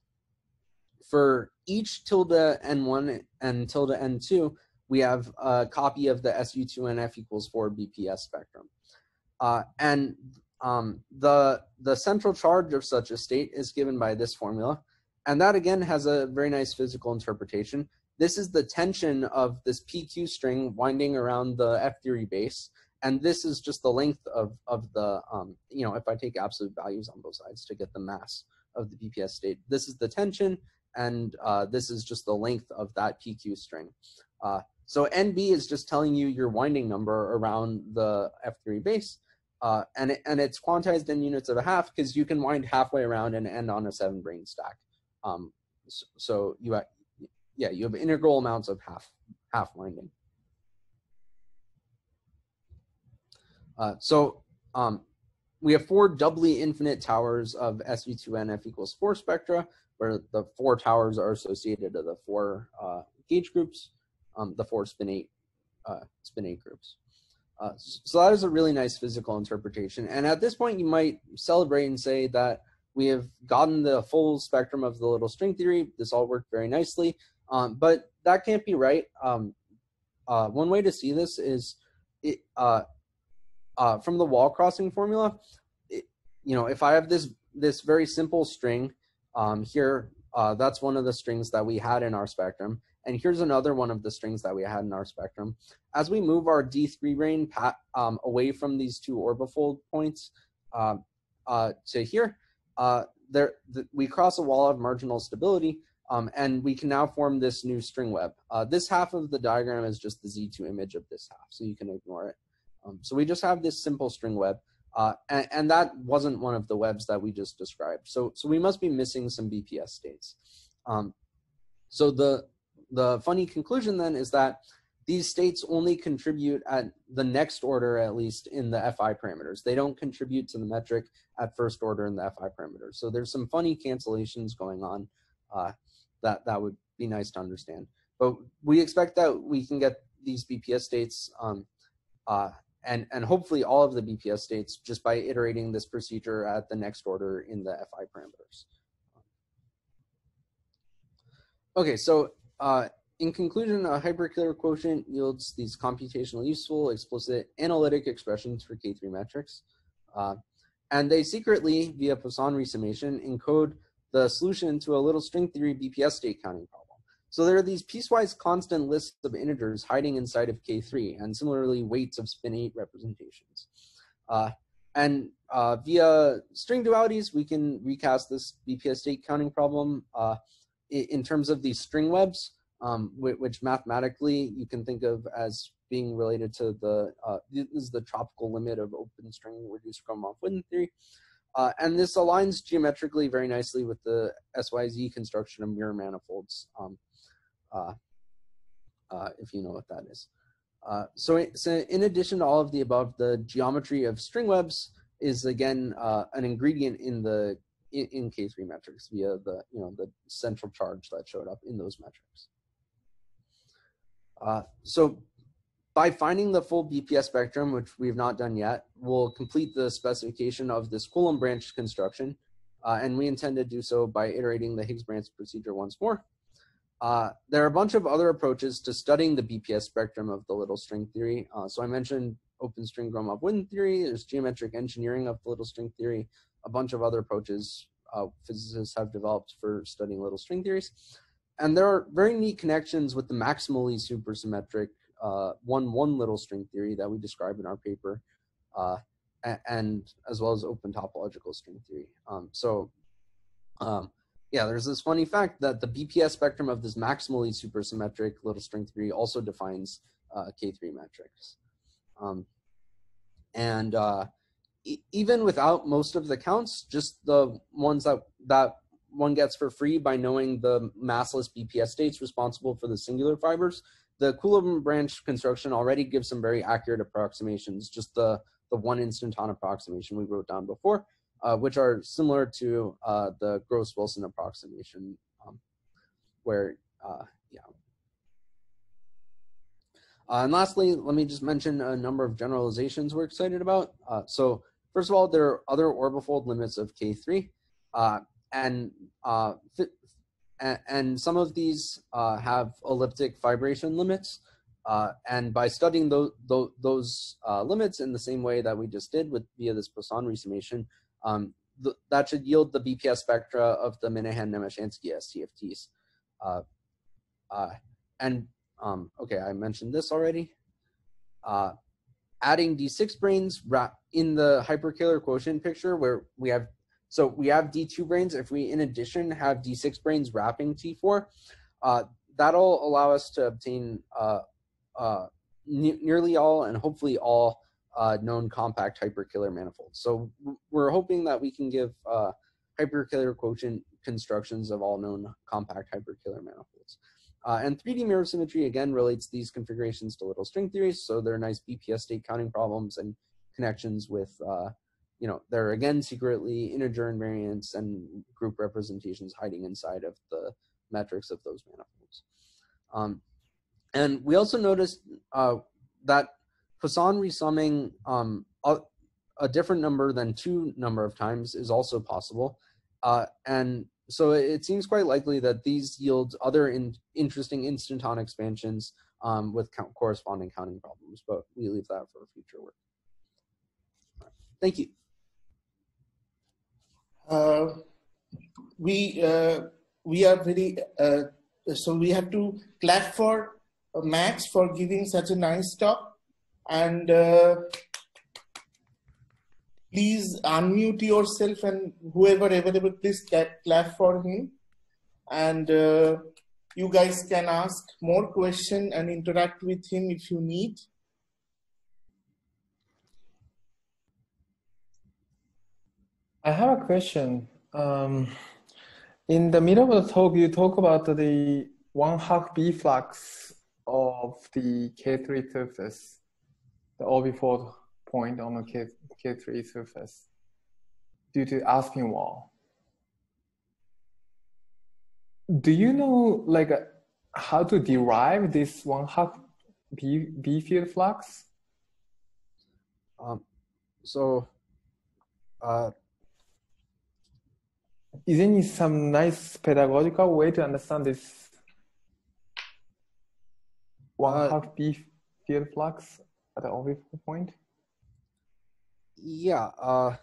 for each tilde n1 and tilde n2, we have a copy of the SU2 NF equals 4 BPS spectrum. Uh, and um, the, the central charge of such a state is given by this formula. And that again has a very nice physical interpretation. This is the tension of this PQ string winding around the F theory base. And this is just the length of, of the, um, you know, if I take absolute values on both sides to get the mass of the BPS state, this is the tension and uh, this is just the length of that PQ string. Uh, so NB is just telling you your winding number around the F theory base. Uh, and, it, and it's quantized in units of a half because you can wind halfway around and end on a seven brane stack. Um, so, so you yeah, you have integral amounts of half, half winding. Uh, so um, we have four doubly infinite towers of SU2NF equals four spectra, where the four towers are associated to the four uh, gauge groups, um, the four spin eight, uh, spin eight groups. Uh, so that is a really nice physical interpretation. And at this point, you might celebrate and say that we have gotten the full spectrum of the little string theory. This all worked very nicely, um, but that can't be right. Um, uh, one way to see this is it, uh, from the wall crossing formula. It, you know, if I have this this very simple string um, here, uh, that's one of the strings that we had in our spectrum. And here's another one of the strings that we had in our spectrum. As we move our D3 brane um, away from these two orbifold points uh, uh, to here, uh, there the, we cross a wall of marginal stability, um, and we can now form this new string web. Uh, this half of the diagram is just the Z2 image of this half, so you can ignore it. Um, so we just have this simple string web, uh, and, and, that wasn't one of the webs that we just described. So, so we must be missing some BPS states. Um, so the the funny conclusion then is that these states only contribute at the next order, at least in the FI parameters. They don't contribute to the metric at first order in the FI parameters. So there's some funny cancellations going on uh, that, that would be nice to understand. But we expect that we can get these BPS states um, uh, and, and hopefully all of the BPS states just by iterating this procedure at the next order in the FI parameters. Okay, so uh, in conclusion, a hyperkähler quotient yields these computationally useful, explicit, analytic expressions for K3 metrics. Uh, and they secretly, via Poisson resummation, encode the solution to a little string theory BPS state counting problem. So there are these piecewise constant lists of integers hiding inside of K3, and similarly weights of spin 8 representations. Uh, and uh, via string dualities, we can recast this BPS state counting problem uh, in terms of these string webs, um, which mathematically you can think of as being related to the, uh, this is the tropical limit of open string reduced Gromov Witten theory. Uh, and this aligns geometrically very nicely with the SYZ construction of mirror manifolds, um, if you know what that is. Uh, so, so in addition to all of the above, the geometry of string webs is again uh, an ingredient in the in, in K3 metrics via the, you know, the central charge that showed up in those metrics. Uh, so by finding the full BPS spectrum, which we've not done yet, we'll complete the specification of this Coulomb branch construction, uh, and we intend to do so by iterating the Higgs branch procedure once more. Uh, there are a bunch of other approaches to studying the BPS spectrum of the little string theory. Uh, so I mentioned open string Gromov Witten theory, there's geometric engineering of the little string theory, a bunch of other approaches uh, physicists have developed for studying little string theories. And there are very neat connections with the maximally supersymmetric uh, one one little string theory that we describe in our paper, uh, and as well as open topological string theory. Um, so, um, yeah, there's this funny fact that the BPS spectrum of this maximally supersymmetric little string theory also defines uh, K3 metrics. Um, and uh, e even without most of the counts, just the ones that that one gets for free by knowing the massless BPS states responsible for the singular fibers, the Coulomb branch construction already gives some very accurate approximations, just the, the one instanton approximation we wrote down before, uh, which are similar to uh, the Gross-Wilson approximation, um, where, uh, yeah. Uh, and lastly, let me just mention a number of generalizations we're excited about. Uh, so first of all, there are other orbifold limits of K3. Uh, and and, some of these have elliptic fibration limits. Uh, and by studying those, those, those uh, limits in the same way that we just did with via this Poisson resummation, um, th that should yield the BPS spectra of the Minahan-Nemeschansky SCFTs. Uh, uh, and um, okay, I mentioned this already. Uh, adding D6 branes in the hyperkähler quotient picture where we have so we have D2 branes. If we, in addition, have D6 branes wrapping T4, uh, that'll allow us to obtain uh, uh, nearly all and hopefully all uh, known compact hyperkähler manifolds. So we're hoping that we can give uh, hyperkähler quotient constructions of all known compact hyperkähler manifolds. Uh, and 3D mirror symmetry again relates these configurations to little string theories, so they're nice BPS state counting problems and connections with you know, there are again secretly integer invariants and group representations hiding inside of the metrics of those manifolds. Um, and we also noticed uh, that Poisson resumming um, a, a, different number than two number of times is also possible. Uh, and so it seems quite likely that these yield other in, interesting instanton expansions um, with count corresponding counting problems, but we leave that for future work. Thank you. Uh, we uh, we are very uh, so we have to clap for Max for giving such a nice talk and please unmute yourself and whoever available please clap for him and uh, you guys can ask more question and interact with him if you need. I have a question. Um, in the middle of the talk, you talk about the one half B flux of the K3 surface, the orbifold point on the K, K3 surface due to Aspinwall. Do you know like how to derive this one half B, B field flux? Um, so uh, is there some nice pedagogical way to understand this one uh, half B field flux at the orbifold point? Yeah, uh,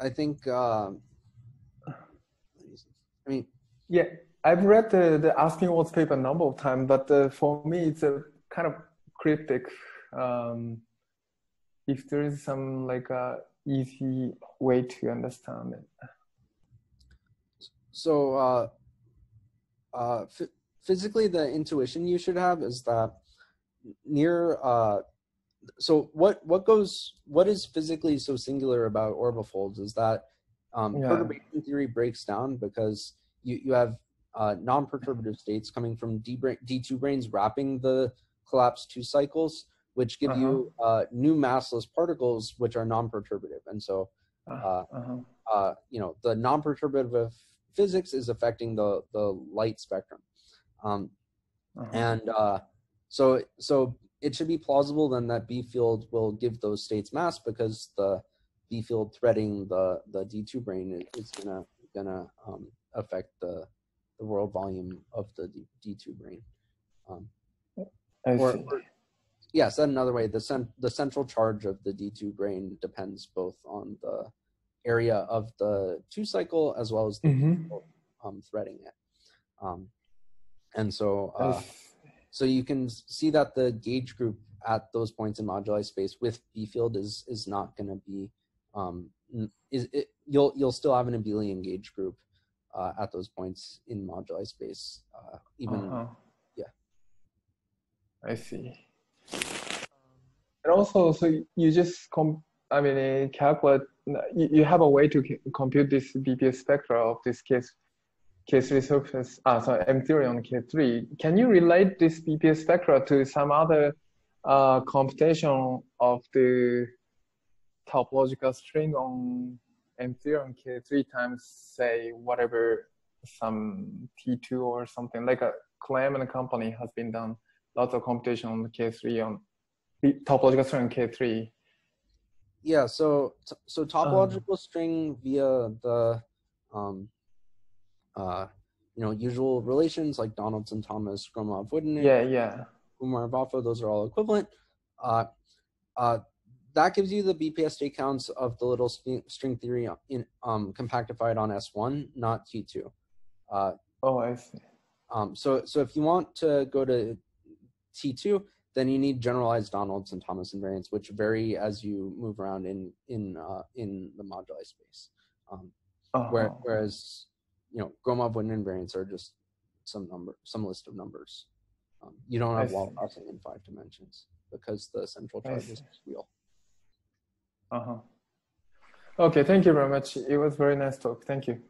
I think. Uh, I mean, yeah, I've read the the Aspinwall's paper a number of times, but uh, for me, it's a kind of cryptic. Um, if there is some like a uh, easy way to understand it. So, uh, uh, physically, the intuition you should have is that near. Uh, so what what goes what is physically so singular about orbifolds is that um, yeah. perturbation theory breaks down because you you have uh, non-perturbative states coming from D D2 branes wrapping the collapsed two cycles, which give uh-huh. you uh, new massless particles which are non-perturbative, and so uh, uh, uh-huh. uh, you know the non-perturbative physics is affecting the the light spectrum um, uh-huh. and uh, so so it should be plausible then that B field will give those states mass because the B field threading the the D2 brane is, gonna gonna um, affect the the world volume of the D, 2 brane. Um, or, or- yeah, said another way, the cent- the central charge of the D2 brane depends both on the area of the two cycle as well as the Mhm. B field, um, threading it. Um, and so uh. So you can see that the gauge group at those points in moduli space with B field is is not going to be um, is it, you'll you'll still have an abelian gauge group uh, at those points in moduli space uh, even Uh-huh. yeah. I see. And also, so you just com I mean, uh, calculate. You, you have a way to c- compute this BPS spectra of this case K3 surface. Ah, sorry, M theory on K3. Can you relate this BPS spectra to some other uh, computation of the topological string on M theory on K3 times, say, whatever some T2 or something like a Klemm and company has been done lots of computation on K3 on the topological string on K3. yeah so so topological string via the um uh you know usual relations like donaldson thomas Gromov Witten Yeah, yeah. Umar Vafa, those are all equivalent. Uh, uh, that gives you the BPS state counts of the little string theory in um, compactified on S1, not T2. Uh, Oh, I see. um, so, so if you want to go to T2, then you need generalized Donaldson Thomas invariants, which vary as you move around in in uh, in the moduli space. Um, where, Uh-huh. whereas you know Gromov Witten invariants are just some number, some list of numbers. Um, you don't have wall crossing in five dimensions because the central charge is real. Uh-huh. Okay, thank you very much. It was very nice talk. Thank you.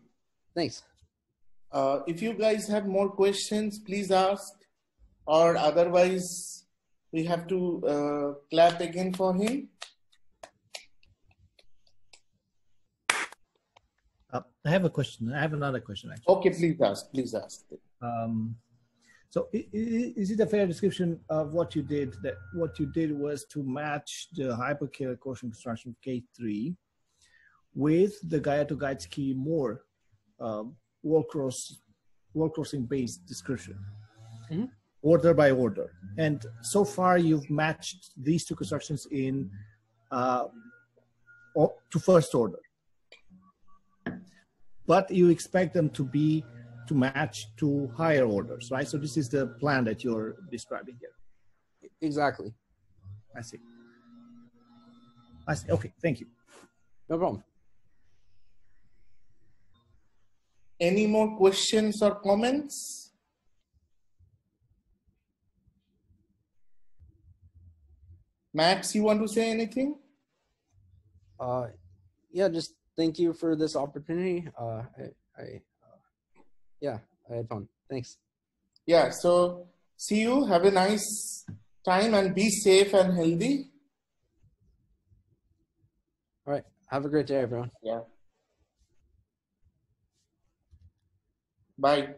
Thanks. Uh, if you guys have more questions, please ask, or otherwise, we have to uh, clap again for him. Uh, I have a question. I have another question actually. Okay, please ask. Please ask. Um, so i- i- is it a fair description of what you did? That what you did was to match the hyperkähler quotient construction of K3 with the Gaia-to-Gaitsky Moore um, wall cross wall crossing based description, Mhm. order by order. And so far, you've matched these two constructions in uh, to first order but you expect them to be to match to higher orders, right? So this is the plan that you're describing here. Exactly. I see. I see. Okay, thank you. No problem. Any more questions or comments? Max, you want to say anything? Uh, yeah, just thank you for this opportunity. Uh, I, I uh, yeah, I had fun. Thanks. Yeah, so see you. Have a nice time and be safe and healthy. All right. Have a great day, everyone. Yeah. Bye.